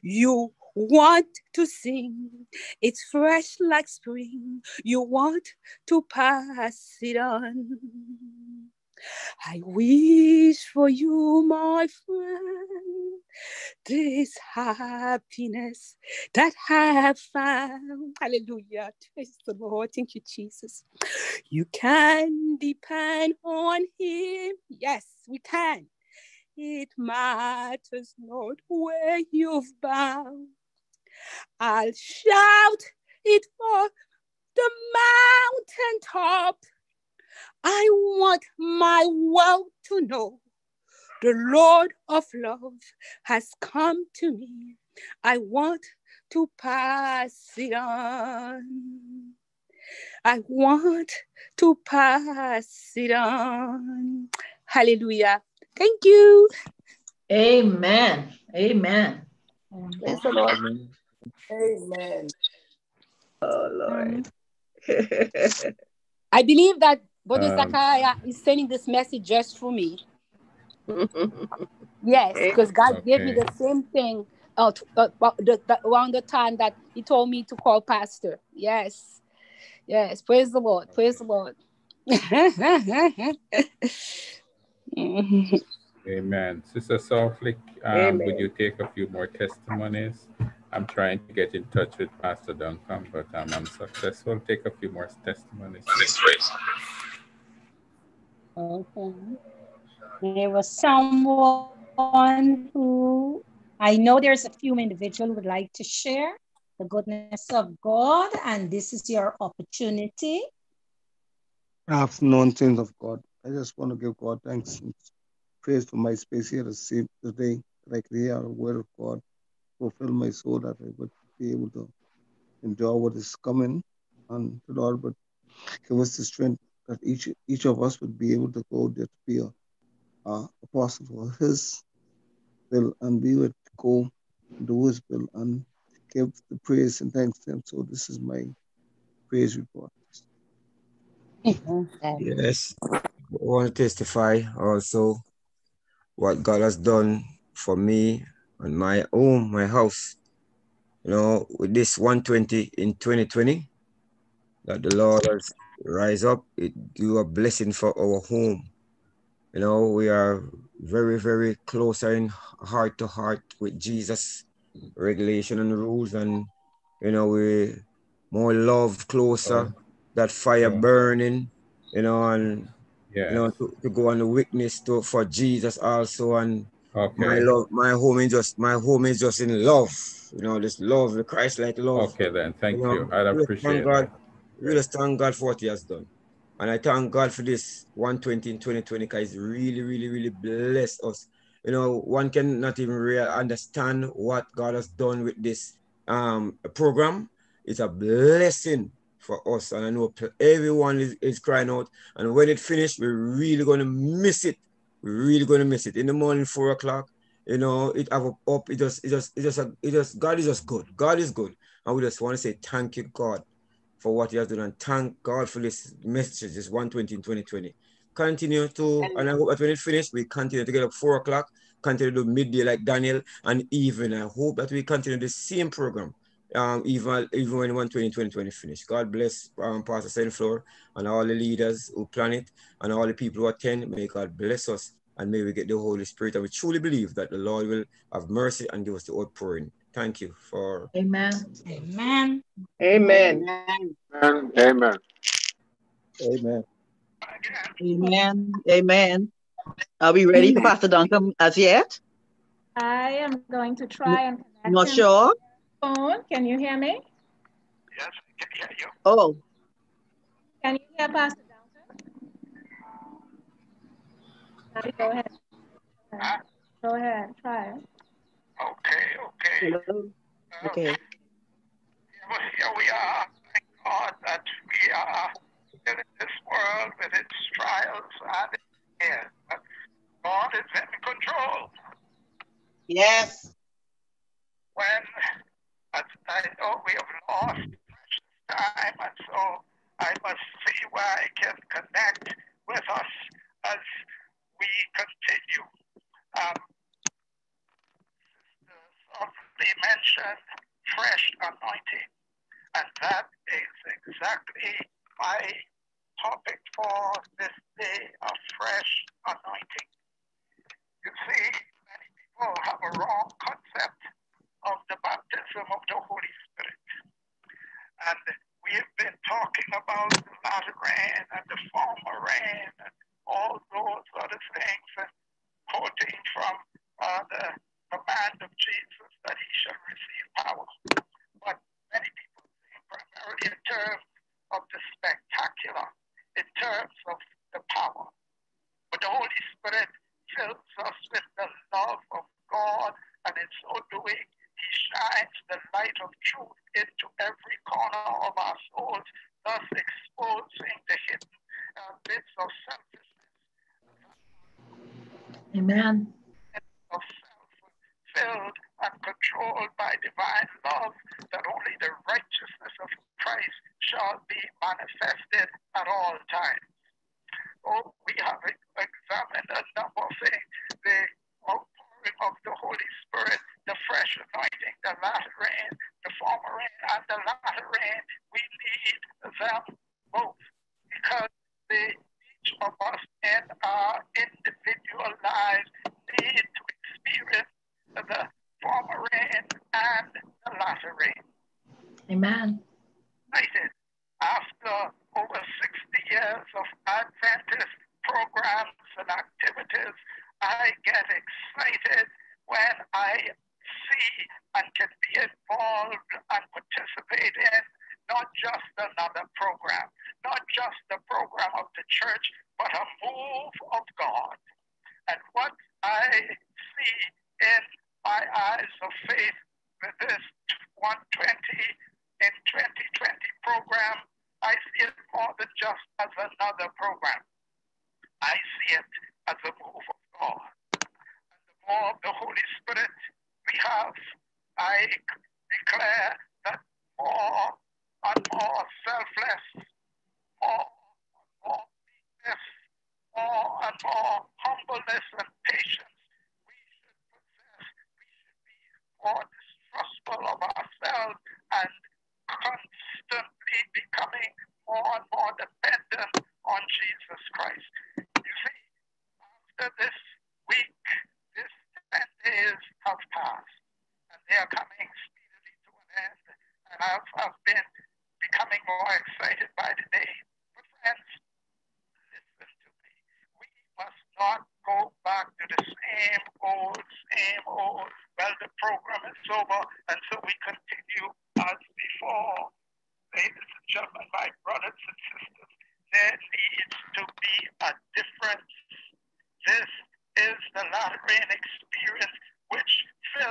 you want to sing. It's fresh like spring. You want to pass it on. I wish for you, my friend, this happiness that I have found. Hallelujah. Praise the Lord. Thank you, Jesus. You can depend on Him. Yes, we can. It matters not where you've bound. I'll shout it for the mountain top I want my world to know the Lord of love has come to me. I want to pass it on. I want to pass it on. Hallelujah. Thank you. Amen. Amen. Praise the Lord. Amen. Oh, Lord. I believe that Brother Um, Zachariah is sending this message just for me. Yes, because God gave me the same thing uh, t- uh, the, the, around the time that He told me to call Pastor. Yes, yes. Praise the Lord. Praise the Lord. Amen. Sister Softlick, um, Amen. would you take a few more testimonies? I'm trying to get in touch with Pastor Duncan, but um, I'm unsuccessful. Take a few more testimonies. Okay. There was someone who I know there's a few individuals would like to share the goodness of God, and this is your opportunity. afternoon, things of God. I just want to give God thanks and praise for my space here to see today like I could hear the word of God, fulfill my soul, that I would be able to endure what is coming. And the Lord would give us the strength that each each of us would be able to go there to be a, a apostle for His will, and we would go do His will and give the praise and thanks to Him. So this is my praise report. Yes, I want to testify also what God has done for me and my home, my house. You know, with this 120 in 2020, that the Lord has rise up, it do a blessing for our home. You know, we are very, very closer in heart to heart with Jesus, regulation and rules, and you know, we more love closer, oh. that fire burning, you know, and yeah. you know, to, to go on the witness to for Jesus also. And my Okay. love, my home is just my home is just in love. You know, this love, the Christ like love. Okay, then. Thank know, you. I'd really appreciate thank God, that. really thank God for what He has done. And I thank God for this 120 in 2020 because really, really, really blessed us. You know, one cannot even really understand what God has done with this um program. It's a blessing for us. And I know everyone is, is crying out. And when it finished, we're really gonna miss it. Really gonna miss it. In the morning, four o'clock, you know, it have up, it just, it just, it just, it just, God is just good. God is good. And we just want to say thank you, God, for what He has done. And thank God for this message, this 120 in 2020. Continue to, and I hope that when it finished, we continue to get up four o'clock, continue to do midday like Daniel, and even I hope that we continue the same program. Um, even even when 120 2020 finish. God bless um, Pastor Saint Fleur and all the leaders who plan it and all the people who attend. May God bless us and may we get the Holy Spirit. And we truly believe that the Lord will have mercy and give us the outpouring. Thank you for Amen. Amen. Amen. Amen. Amen. Amen. Amen. Amen. Are we ready for Pastor Duncan as yet? I am going to try and Not sure. To the phone. Can you hear me? Yes. Oh, Can you hear Pastor Duncan? Now uh, Go ahead. Go ahead. Try. Okay, okay. hello. Uh, okay. Here we are. Thank God that we are still in this world with its trials and its cares. But God is in control. Yes. When, I know we have lost time, and so I must see where I can connect with us as we continue. Um, softly mentioned fresh anointing, and that is exactly my topic for this day of fresh anointing. You see, many people have a wrong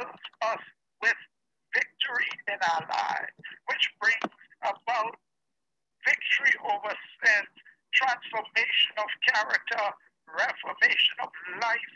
us with victory in our lives, which brings about victory over sin, transformation of character, reformation of life,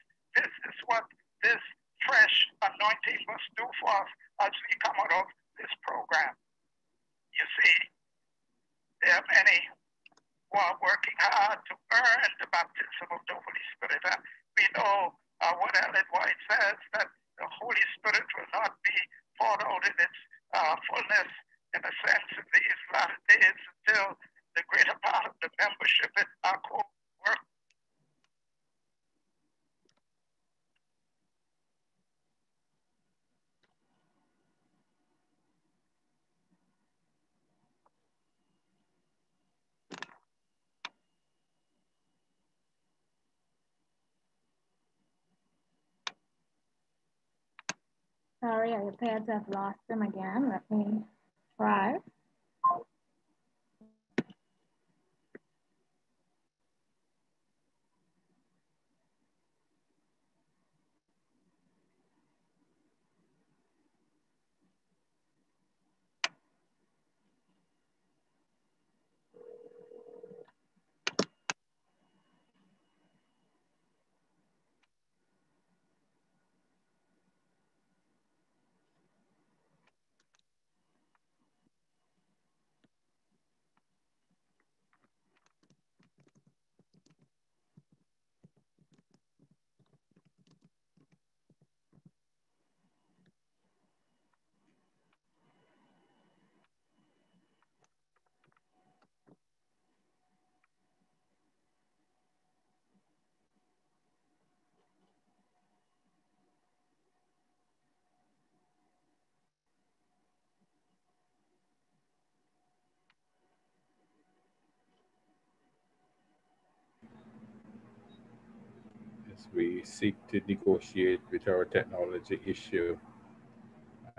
as we seek to negotiate with our technology issue.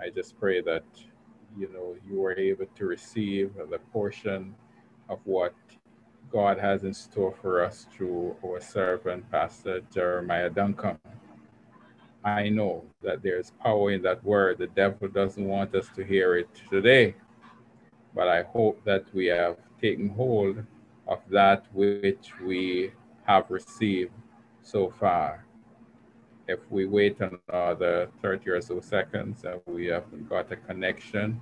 I just pray that you know you are able to receive the portion of what God has in store for us through our servant, Pastor Jeremiah Duncan. I know that there's power in that word. The devil doesn't want us to hear it today, but I hope that we have taken hold of that which we have received so far. If we wait another 30 or so seconds and we haven't got a connection,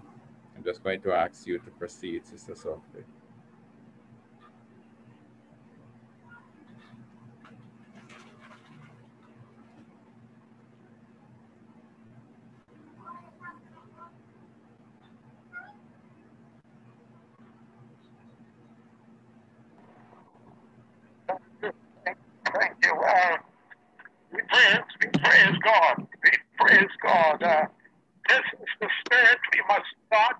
I'm just going to ask you to proceed, Sister Sophie. praise, we praise God. Praise God. Uh, this is the spirit we must not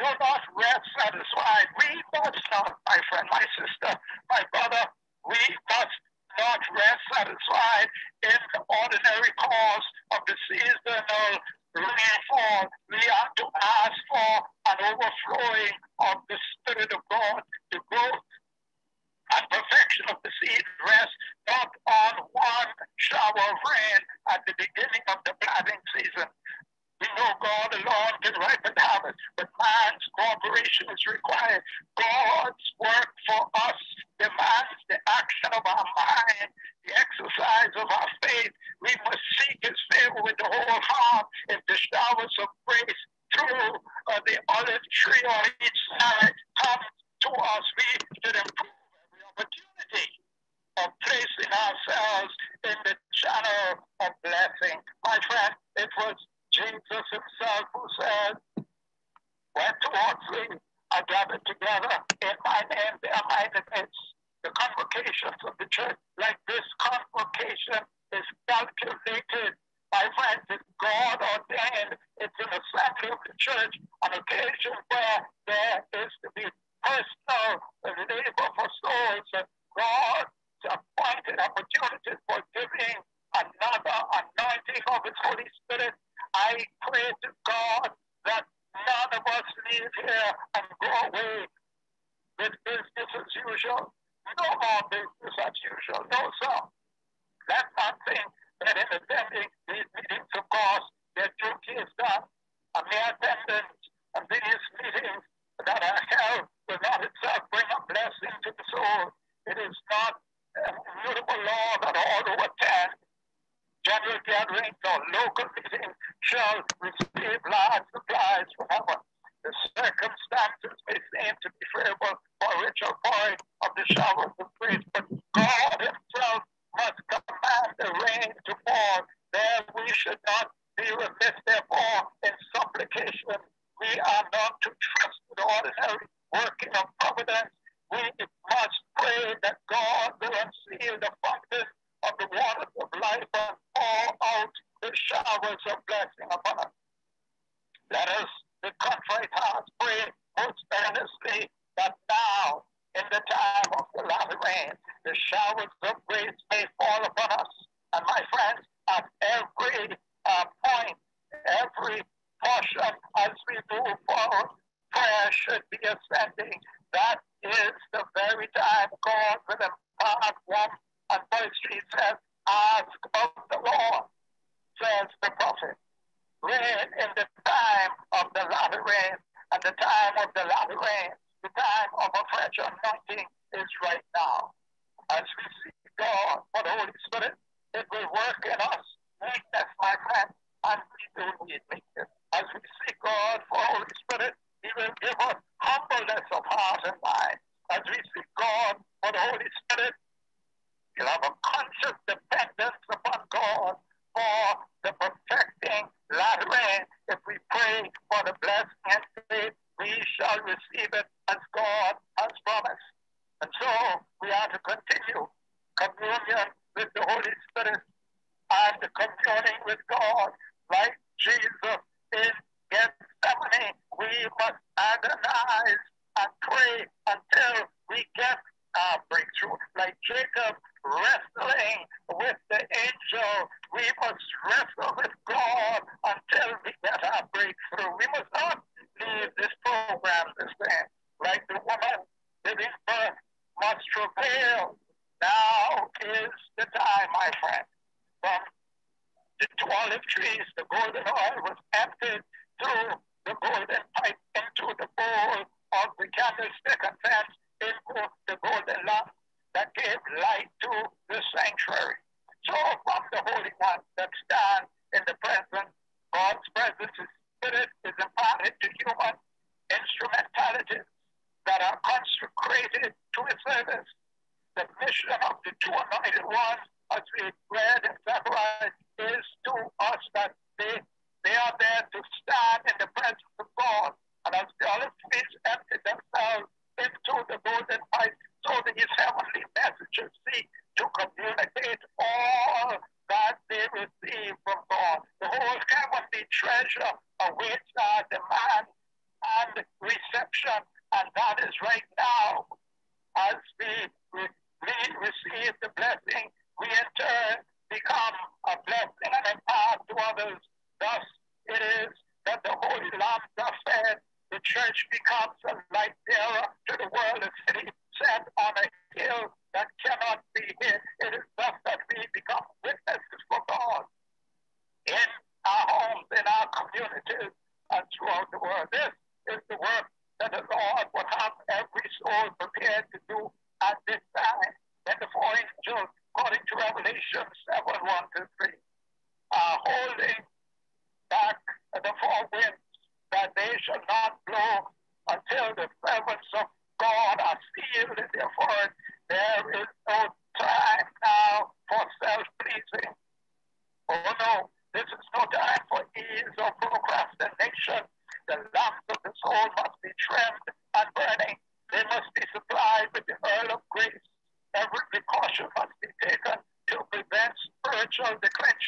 Do not rest satisfied. We must not, my friend, my sister, my brother, we must not rest satisfied in the ordinary course of the seasonal rainfall. We are to ask for an overflowing of the Spirit of God, the growth and perfection of the seed rest not on one shower of rain at the beginning of the planting season. We know God alone can ripen harvest, but man's cooperation is required. God's work for us demands the action of our mind, the exercise of our faith. We must seek his favor with the whole heart if the showers of grace through uh, the olive tree on each side come to us. We should improve every opportunity of placing ourselves in the channel of blessing. My friend, it was Jesus himself who said, when two or are gathered together in my name, they are my midst. The convocations of the church, like this convocation, is calculated. My friends, it's God ordained. It's an assembly of the church, an occasion where there is to be personal labor for souls and God's appointed opportunities for giving another anointing of His Holy Spirit I pray to God that none of us leave here and go away with business as usual. No more business as usual. No, sir. That's not saying that in attending these meetings, of course, their duty is done. A mere attendance of these meetings that are held will not itself bring a blessing to the soul. It is not a mutable law that all who attend general gatherings or local meetings shall receive large supplies from heaven. The circumstances may seem to be favorable for a richer void of the showers of grace, but God Himself must command the rain to fall. There we should not be remiss, therefore, in supplication. We are not to trust the ordinary working of providence. We must pray that God will unseal the fountain of the waters of life and pour out the showers of blessing upon us. Let us, with contrite hearts, pray most earnestly that now, in the time of the latter rain, the showers of grace may fall upon us. And my friends, at every uh, point, every portion as we move forward, prayer should be ascending. That is the very time God will impart one and 3 says, Ask of the Lord, says the prophet. Rain in the time of the latter rain, and the time of the latter rain, the time of a fresh anointing is right now. As we seek God for the Holy Spirit, it will work in us. Weakness, my friend, and we do need weakness. As we seek God for the Holy Spirit, He will give us humbleness of heart and mind. As we seek God for the Holy Spirit, You'll have a conscious dependence upon God for the perfecting latter rain. If we pray for the blessing and faith, we shall receive it as God has promised. And so we are to continue communion with the Holy Spirit and communing with God like Jesus in Gethsemane. We must agonize and pray until we get our breakthrough. Like Jacob wrestling with the angel. We must wrestle with God until we get our breakthrough. We must not leave this program the same. Like the woman giving birth must travail. Now is the time, my friend. From the olive trees, the golden oil was emptied through the golden pipe into the bowl of the candlestick and thence into the golden lamp that gave light to the sanctuary. So from the Holy One that stand in the presence, God's presence, His Spirit is imparted to human instrumentalities that are consecrated to His service. The mission of the two anointed ones, as we read in Zechariah, is to us that they, they are there to stand in the presence of God. And as the olive trees empty themselves into the golden pipe, so these heavenly messages seek to communicate all that they receive from God. The whole heavenly treasure awaits our demand and reception, and that is right now. As we, we receive the blessing, we in turn become a blessing and impart to others. Thus, it is that the holy lambs are fed. The church becomes a light bearer to the world, a city set on a hill that cannot be hid. It is thus that we become witnesses for God in our homes, in our communities, and throughout the world. This is the work that the Lord would have every soul prepared to do at this time. When the four angels, according to Revelation 7 1 to 3, are holding back the four winds that they shall not blow until the servants of God are sealed in their word. There is no time now for self-pleasing. Oh no, this is no time for ease or procrastination. The lamps of the soul must be trimmed and burning. They must be supplied with the oil of grace. Every precaution must be taken to prevent spiritual declension.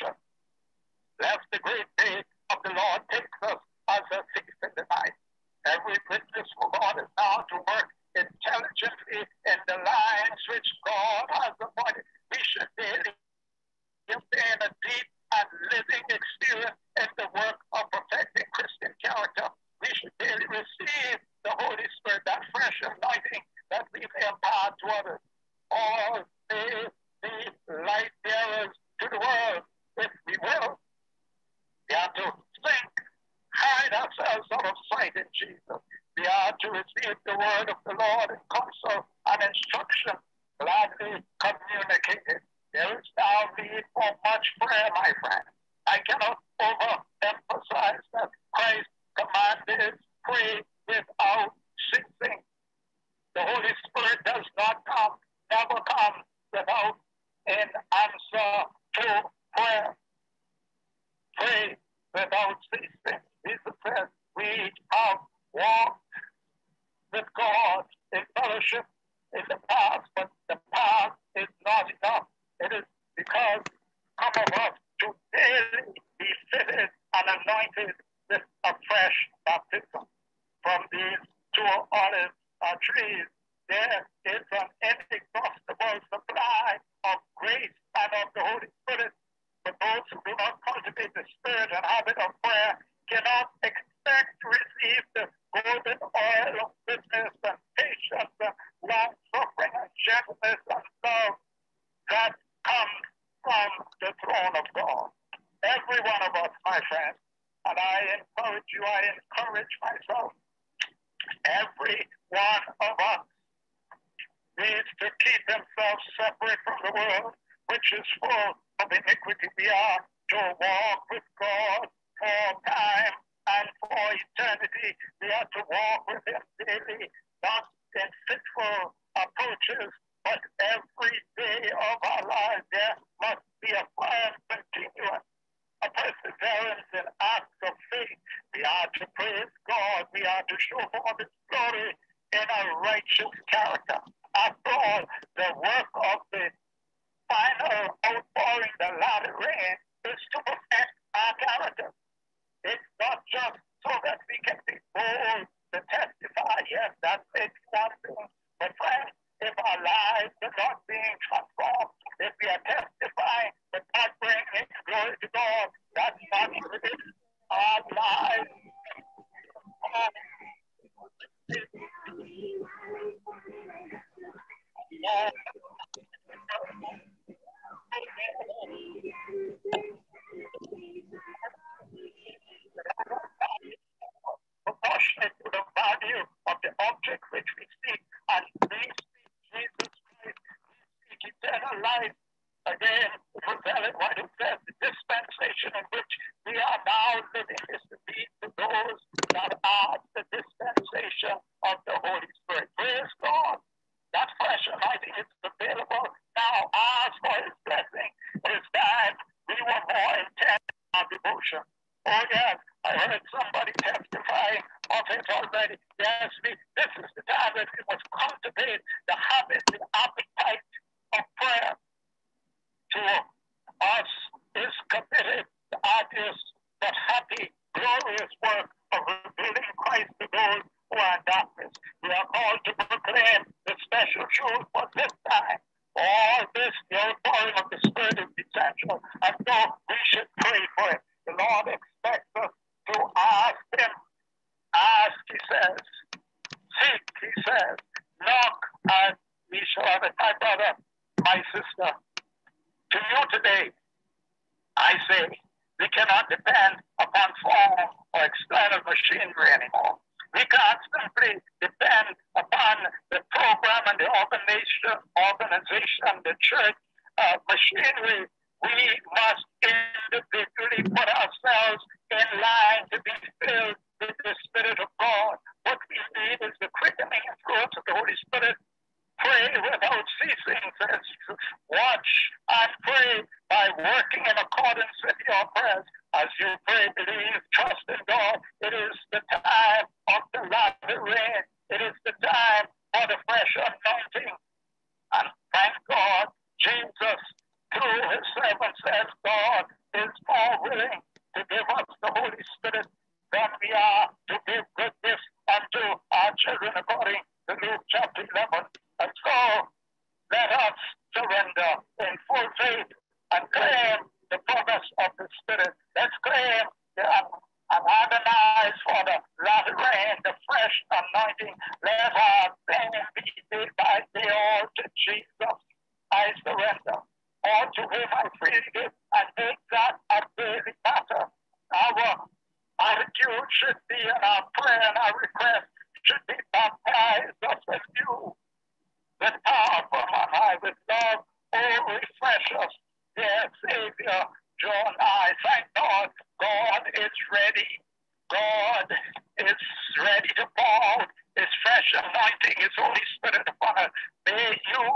Yeah.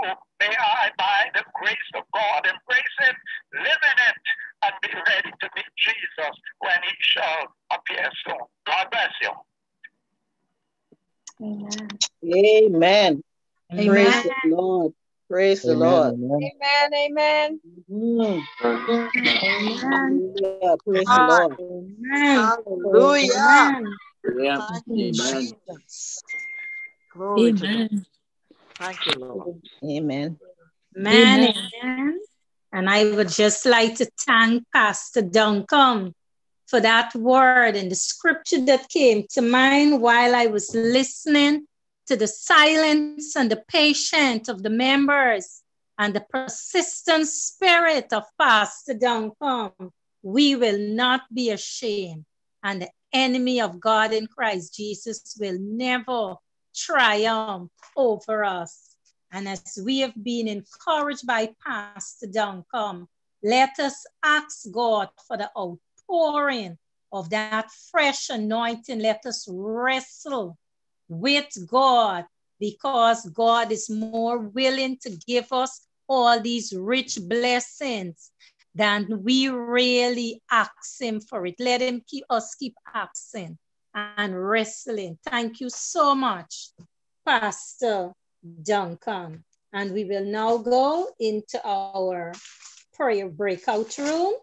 May you, may I, by the grace of God, embrace it, live in it, and be ready to meet Jesus when He shall appear soon. God bless you. Amen. Amen. Amen. Praise the Lord. Praise the Lord. Amen. Amen. Mm. Amen. Yeah, praise the Lord. Hallelujah. Yeah. Amen. Jesus. Glory to Amen. Thank you, Lord. Amen. Amen. Amen. And I would just like to thank Pastor Duncan for that word and the scripture that came to mind while I was listening to the silence and the patience of the members and the persistent spirit of Pastor Duncan. We will not be ashamed, and the enemy of God in Christ Jesus will never triumph over us. And as we have been encouraged by Pastor Duncan, let us ask God for the outpouring of that fresh anointing. Let us wrestle with God because God is more willing to give us all these rich blessings than we really ask him for it. Let him keep us keep asking and wrestling. Thank you so much, Pastor Duncan. And we will now go into our prayer breakout room.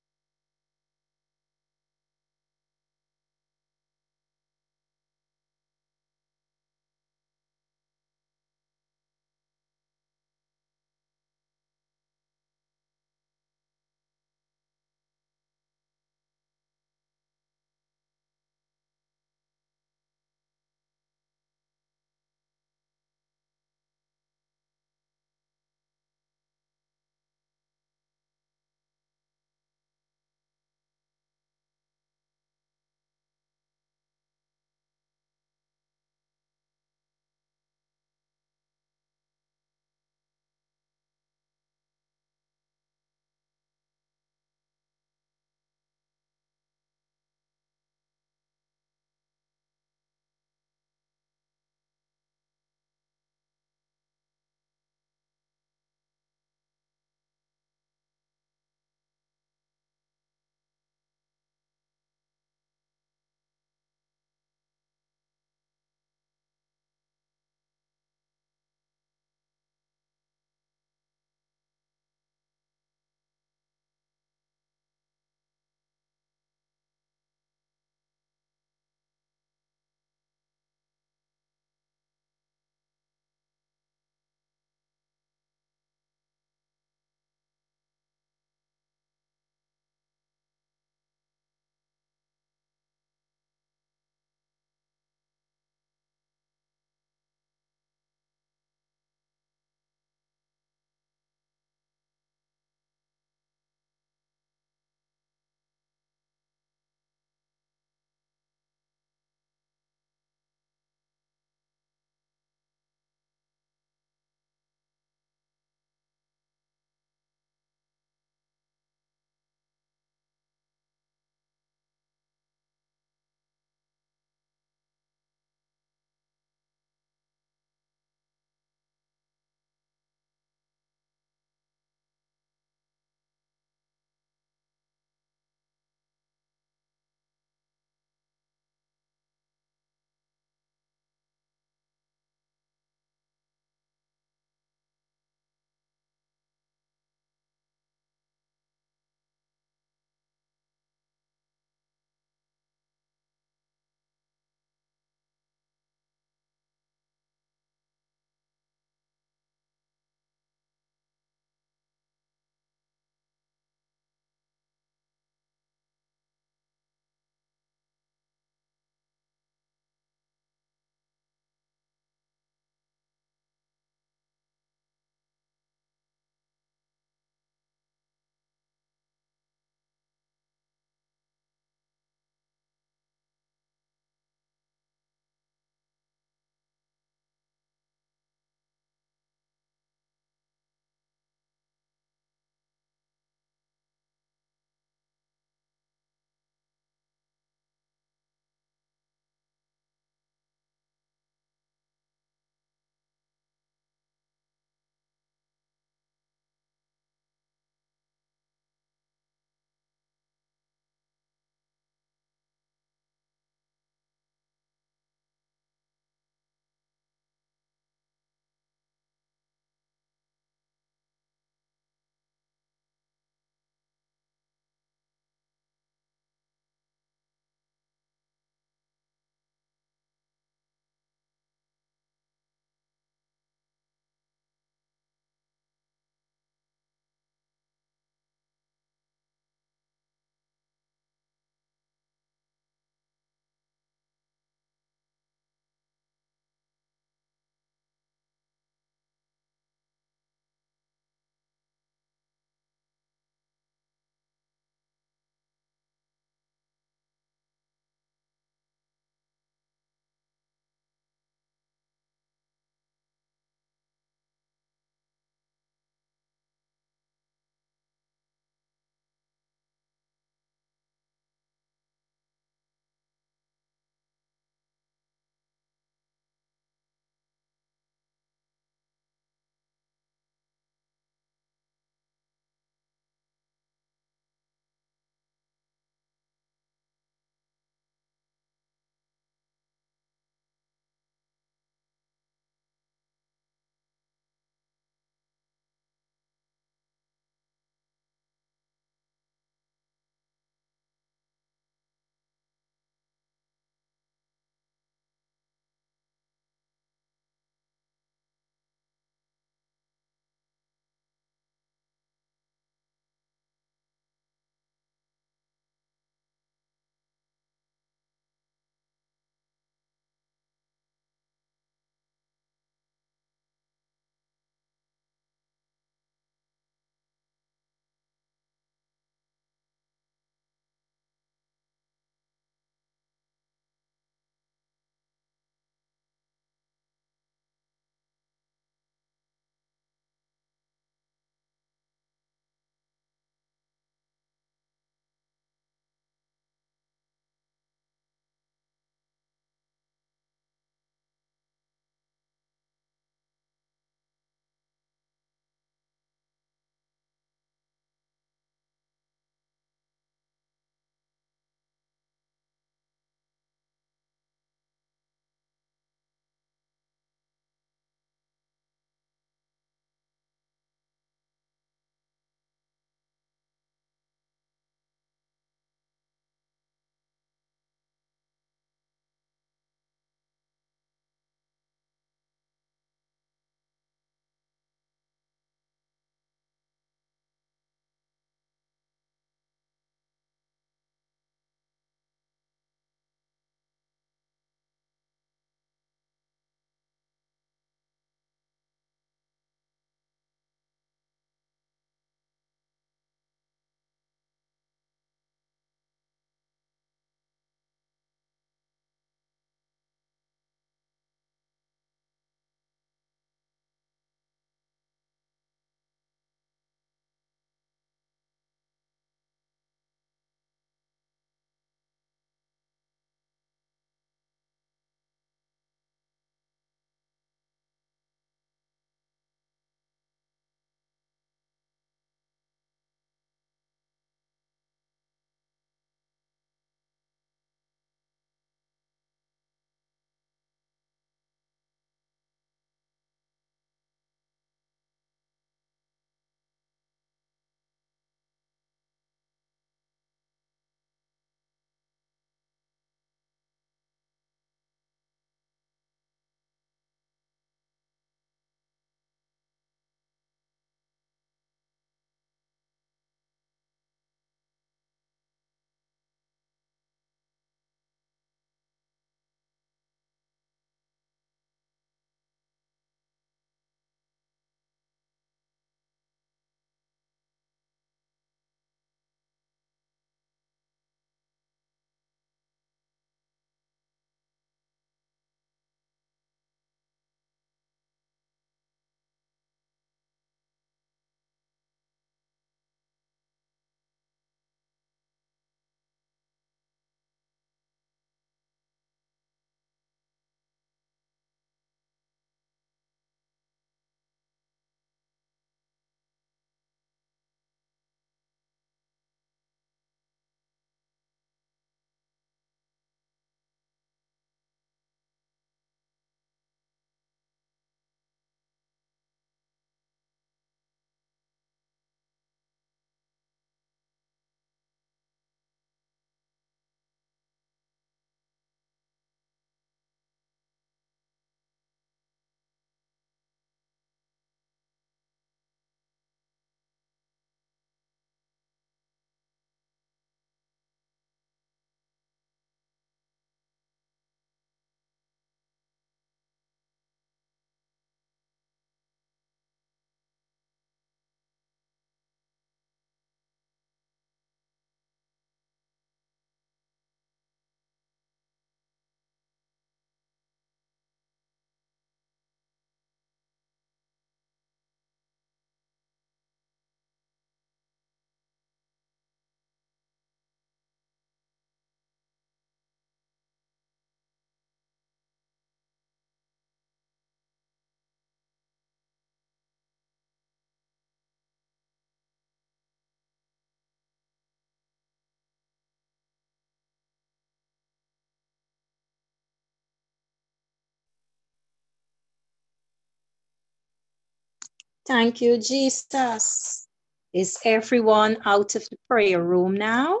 Thank you, Jesus. Is everyone out of the prayer room now?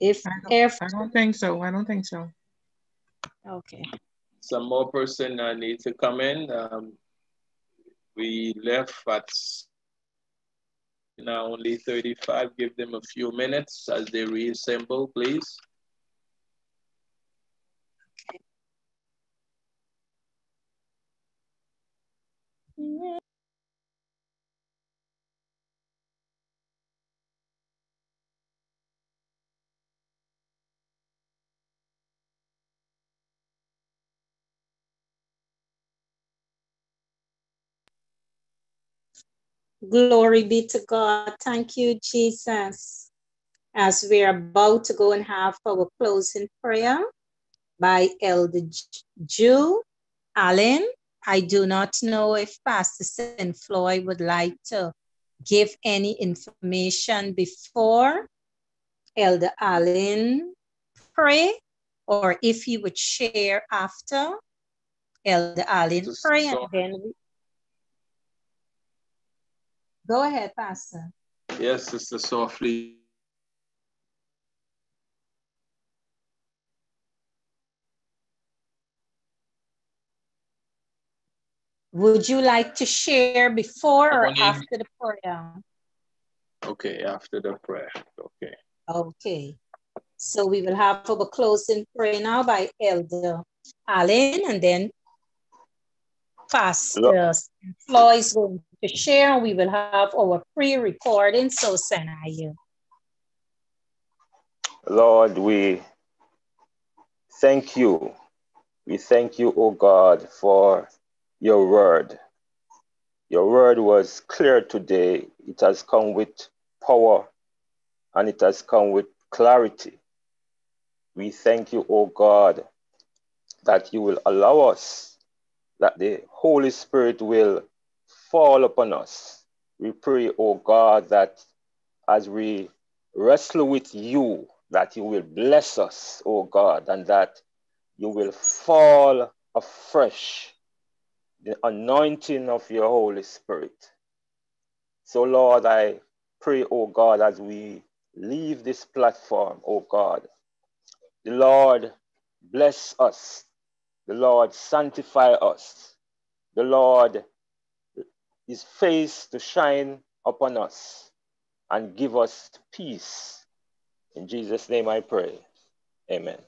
If I don't, if I don't think so. I don't think so. Okay. Some more person uh, need to come in. Um, we left at now only 35. Give them a few minutes as they reassemble, please. Glory be to God. Thank you, Jesus. As we're about to go and have our closing prayer by Elder Jew Allen. I do not know if Pastor St. Fleur would like to give any information before Elder Allen pray, or if he would share after Elder Allen pray, and then we, Go ahead, Pastor. Yes, Sister Softly. Would you like to share before or after the prayer? Okay, after the prayer. Okay. Okay. So we will have our closing prayer now by Elder Allen and then Pastor Fleur is going to share. We will have our pre-recording. So send I you. Lord, we thank you. We thank you, O God, for your word. Your word was clear today. It has come with power and it has come with clarity. We thank you, O God, that you will allow us, that the Holy Spirit will fall upon us. We pray, O God, that as we wrestle with you, that you will bless us, O God, and that you will fall afresh the anointing of your Holy Spirit. So, Lord, I pray, O God, as we leave this platform, O God, the Lord bless us, the Lord sanctify us, the Lord his face to shine upon us and give us peace. In Jesus' name I pray. Amen.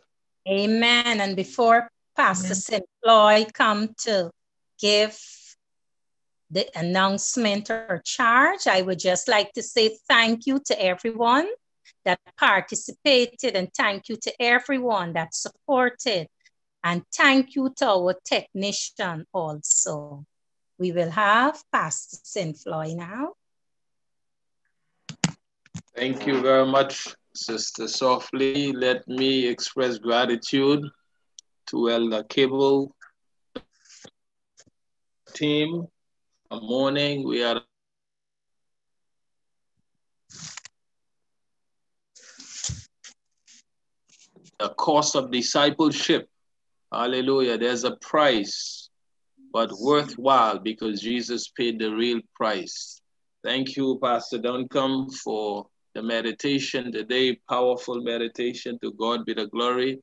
Amen. And before Pastor St. Fleur come to give the announcement or charge, I would just like to say thank you to everyone that participated and thank you to everyone that supported and thank you to our technician also. We will have Pastor St. Fleur now. Thank you very much, Sister Softly. Let me express gratitude to Elder Cable team. Good morning. We are the cost of discipleship. Hallelujah. There's a price, but worthwhile because Jesus paid the real price. Thank you, Pastor Duncan, for the meditation today. Powerful meditation. To God be the glory.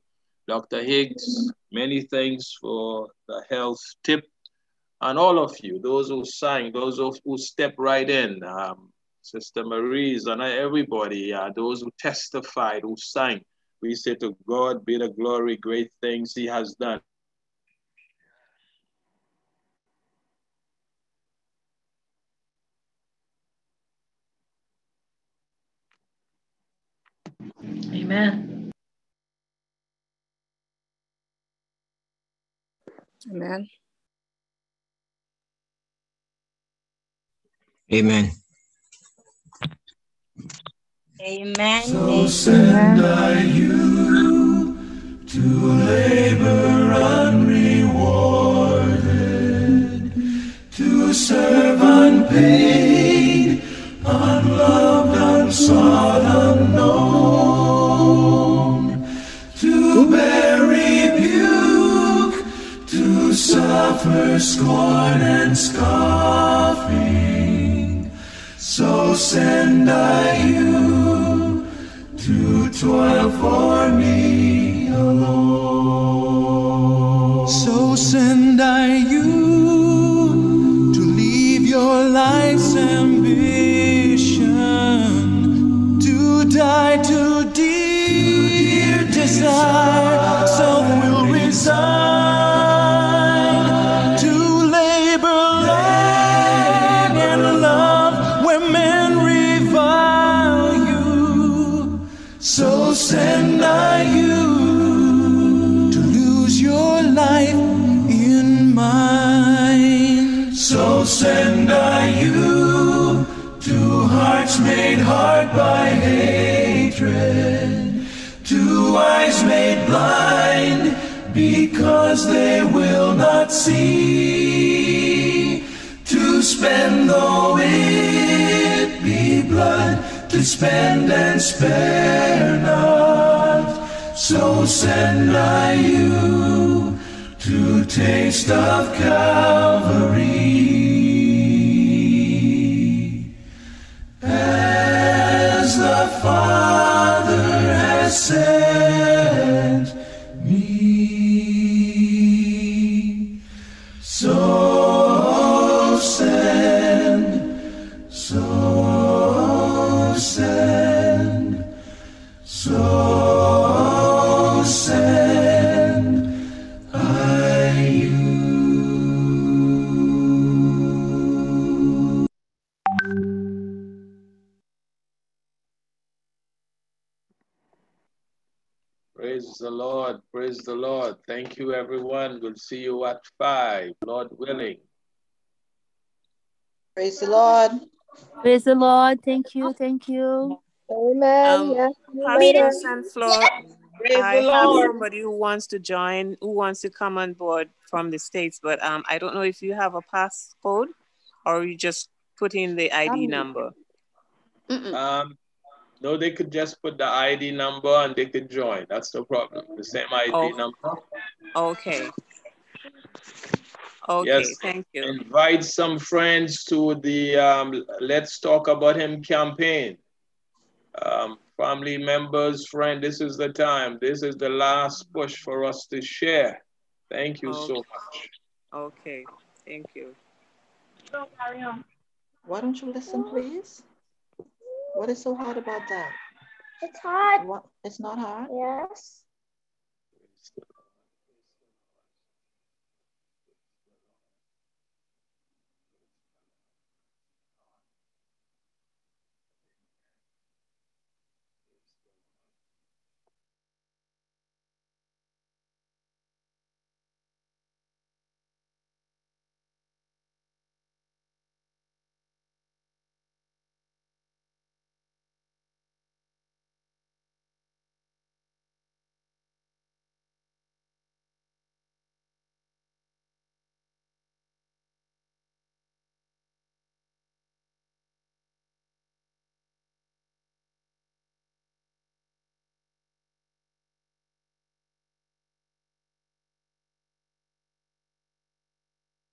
Dr. Higgs, many thanks for the health tip. And all of you, those who sang, those who, who stepped right in, um, Sister Marie's, and everybody, uh, those who testified, who sang. We say to God be the glory, great things he has done. Amen. Amen. Amen. Amen. So send I you to labor unrewarded, to serve unpaid, unloved, unsought, unknown, to bear rebuke, to suffer suffer scorn and scoffing, so send I you to toil for me alone. So send I you to leave your life's ambition, to die to dear desire, self will resign, send I you to hearts made hard by hatred, to eyes made blind because they will not see, to spend though it be blood, to spend and spare not. So send I you to taste of Calvary. As the Father has said, the Lord. Thank you, everyone. We'll see you at five, Lord willing. Praise the Lord. Praise the Lord. Thank you. Thank you. Amen. Um, yes. Pastor St. Fleur, Praise I the have Lord. somebody who wants to join, who wants to come on board from the States, but um, I don't know if you have a passcode or you just put in the ID Um, number. Um, no, they could just put the ID number and they could join. That's no problem. The same ID Oh. number. Okay. Okay, Yes. thank you. Invite some friends to the um, Let's Talk About Him campaign. Um, family members, friend, this is the time. This is the last push for us to share. Thank you so much. Okay, thank you. carry on. Why don't you listen, please? What is so hard about that? It's hard. What? It's not hard? Yes.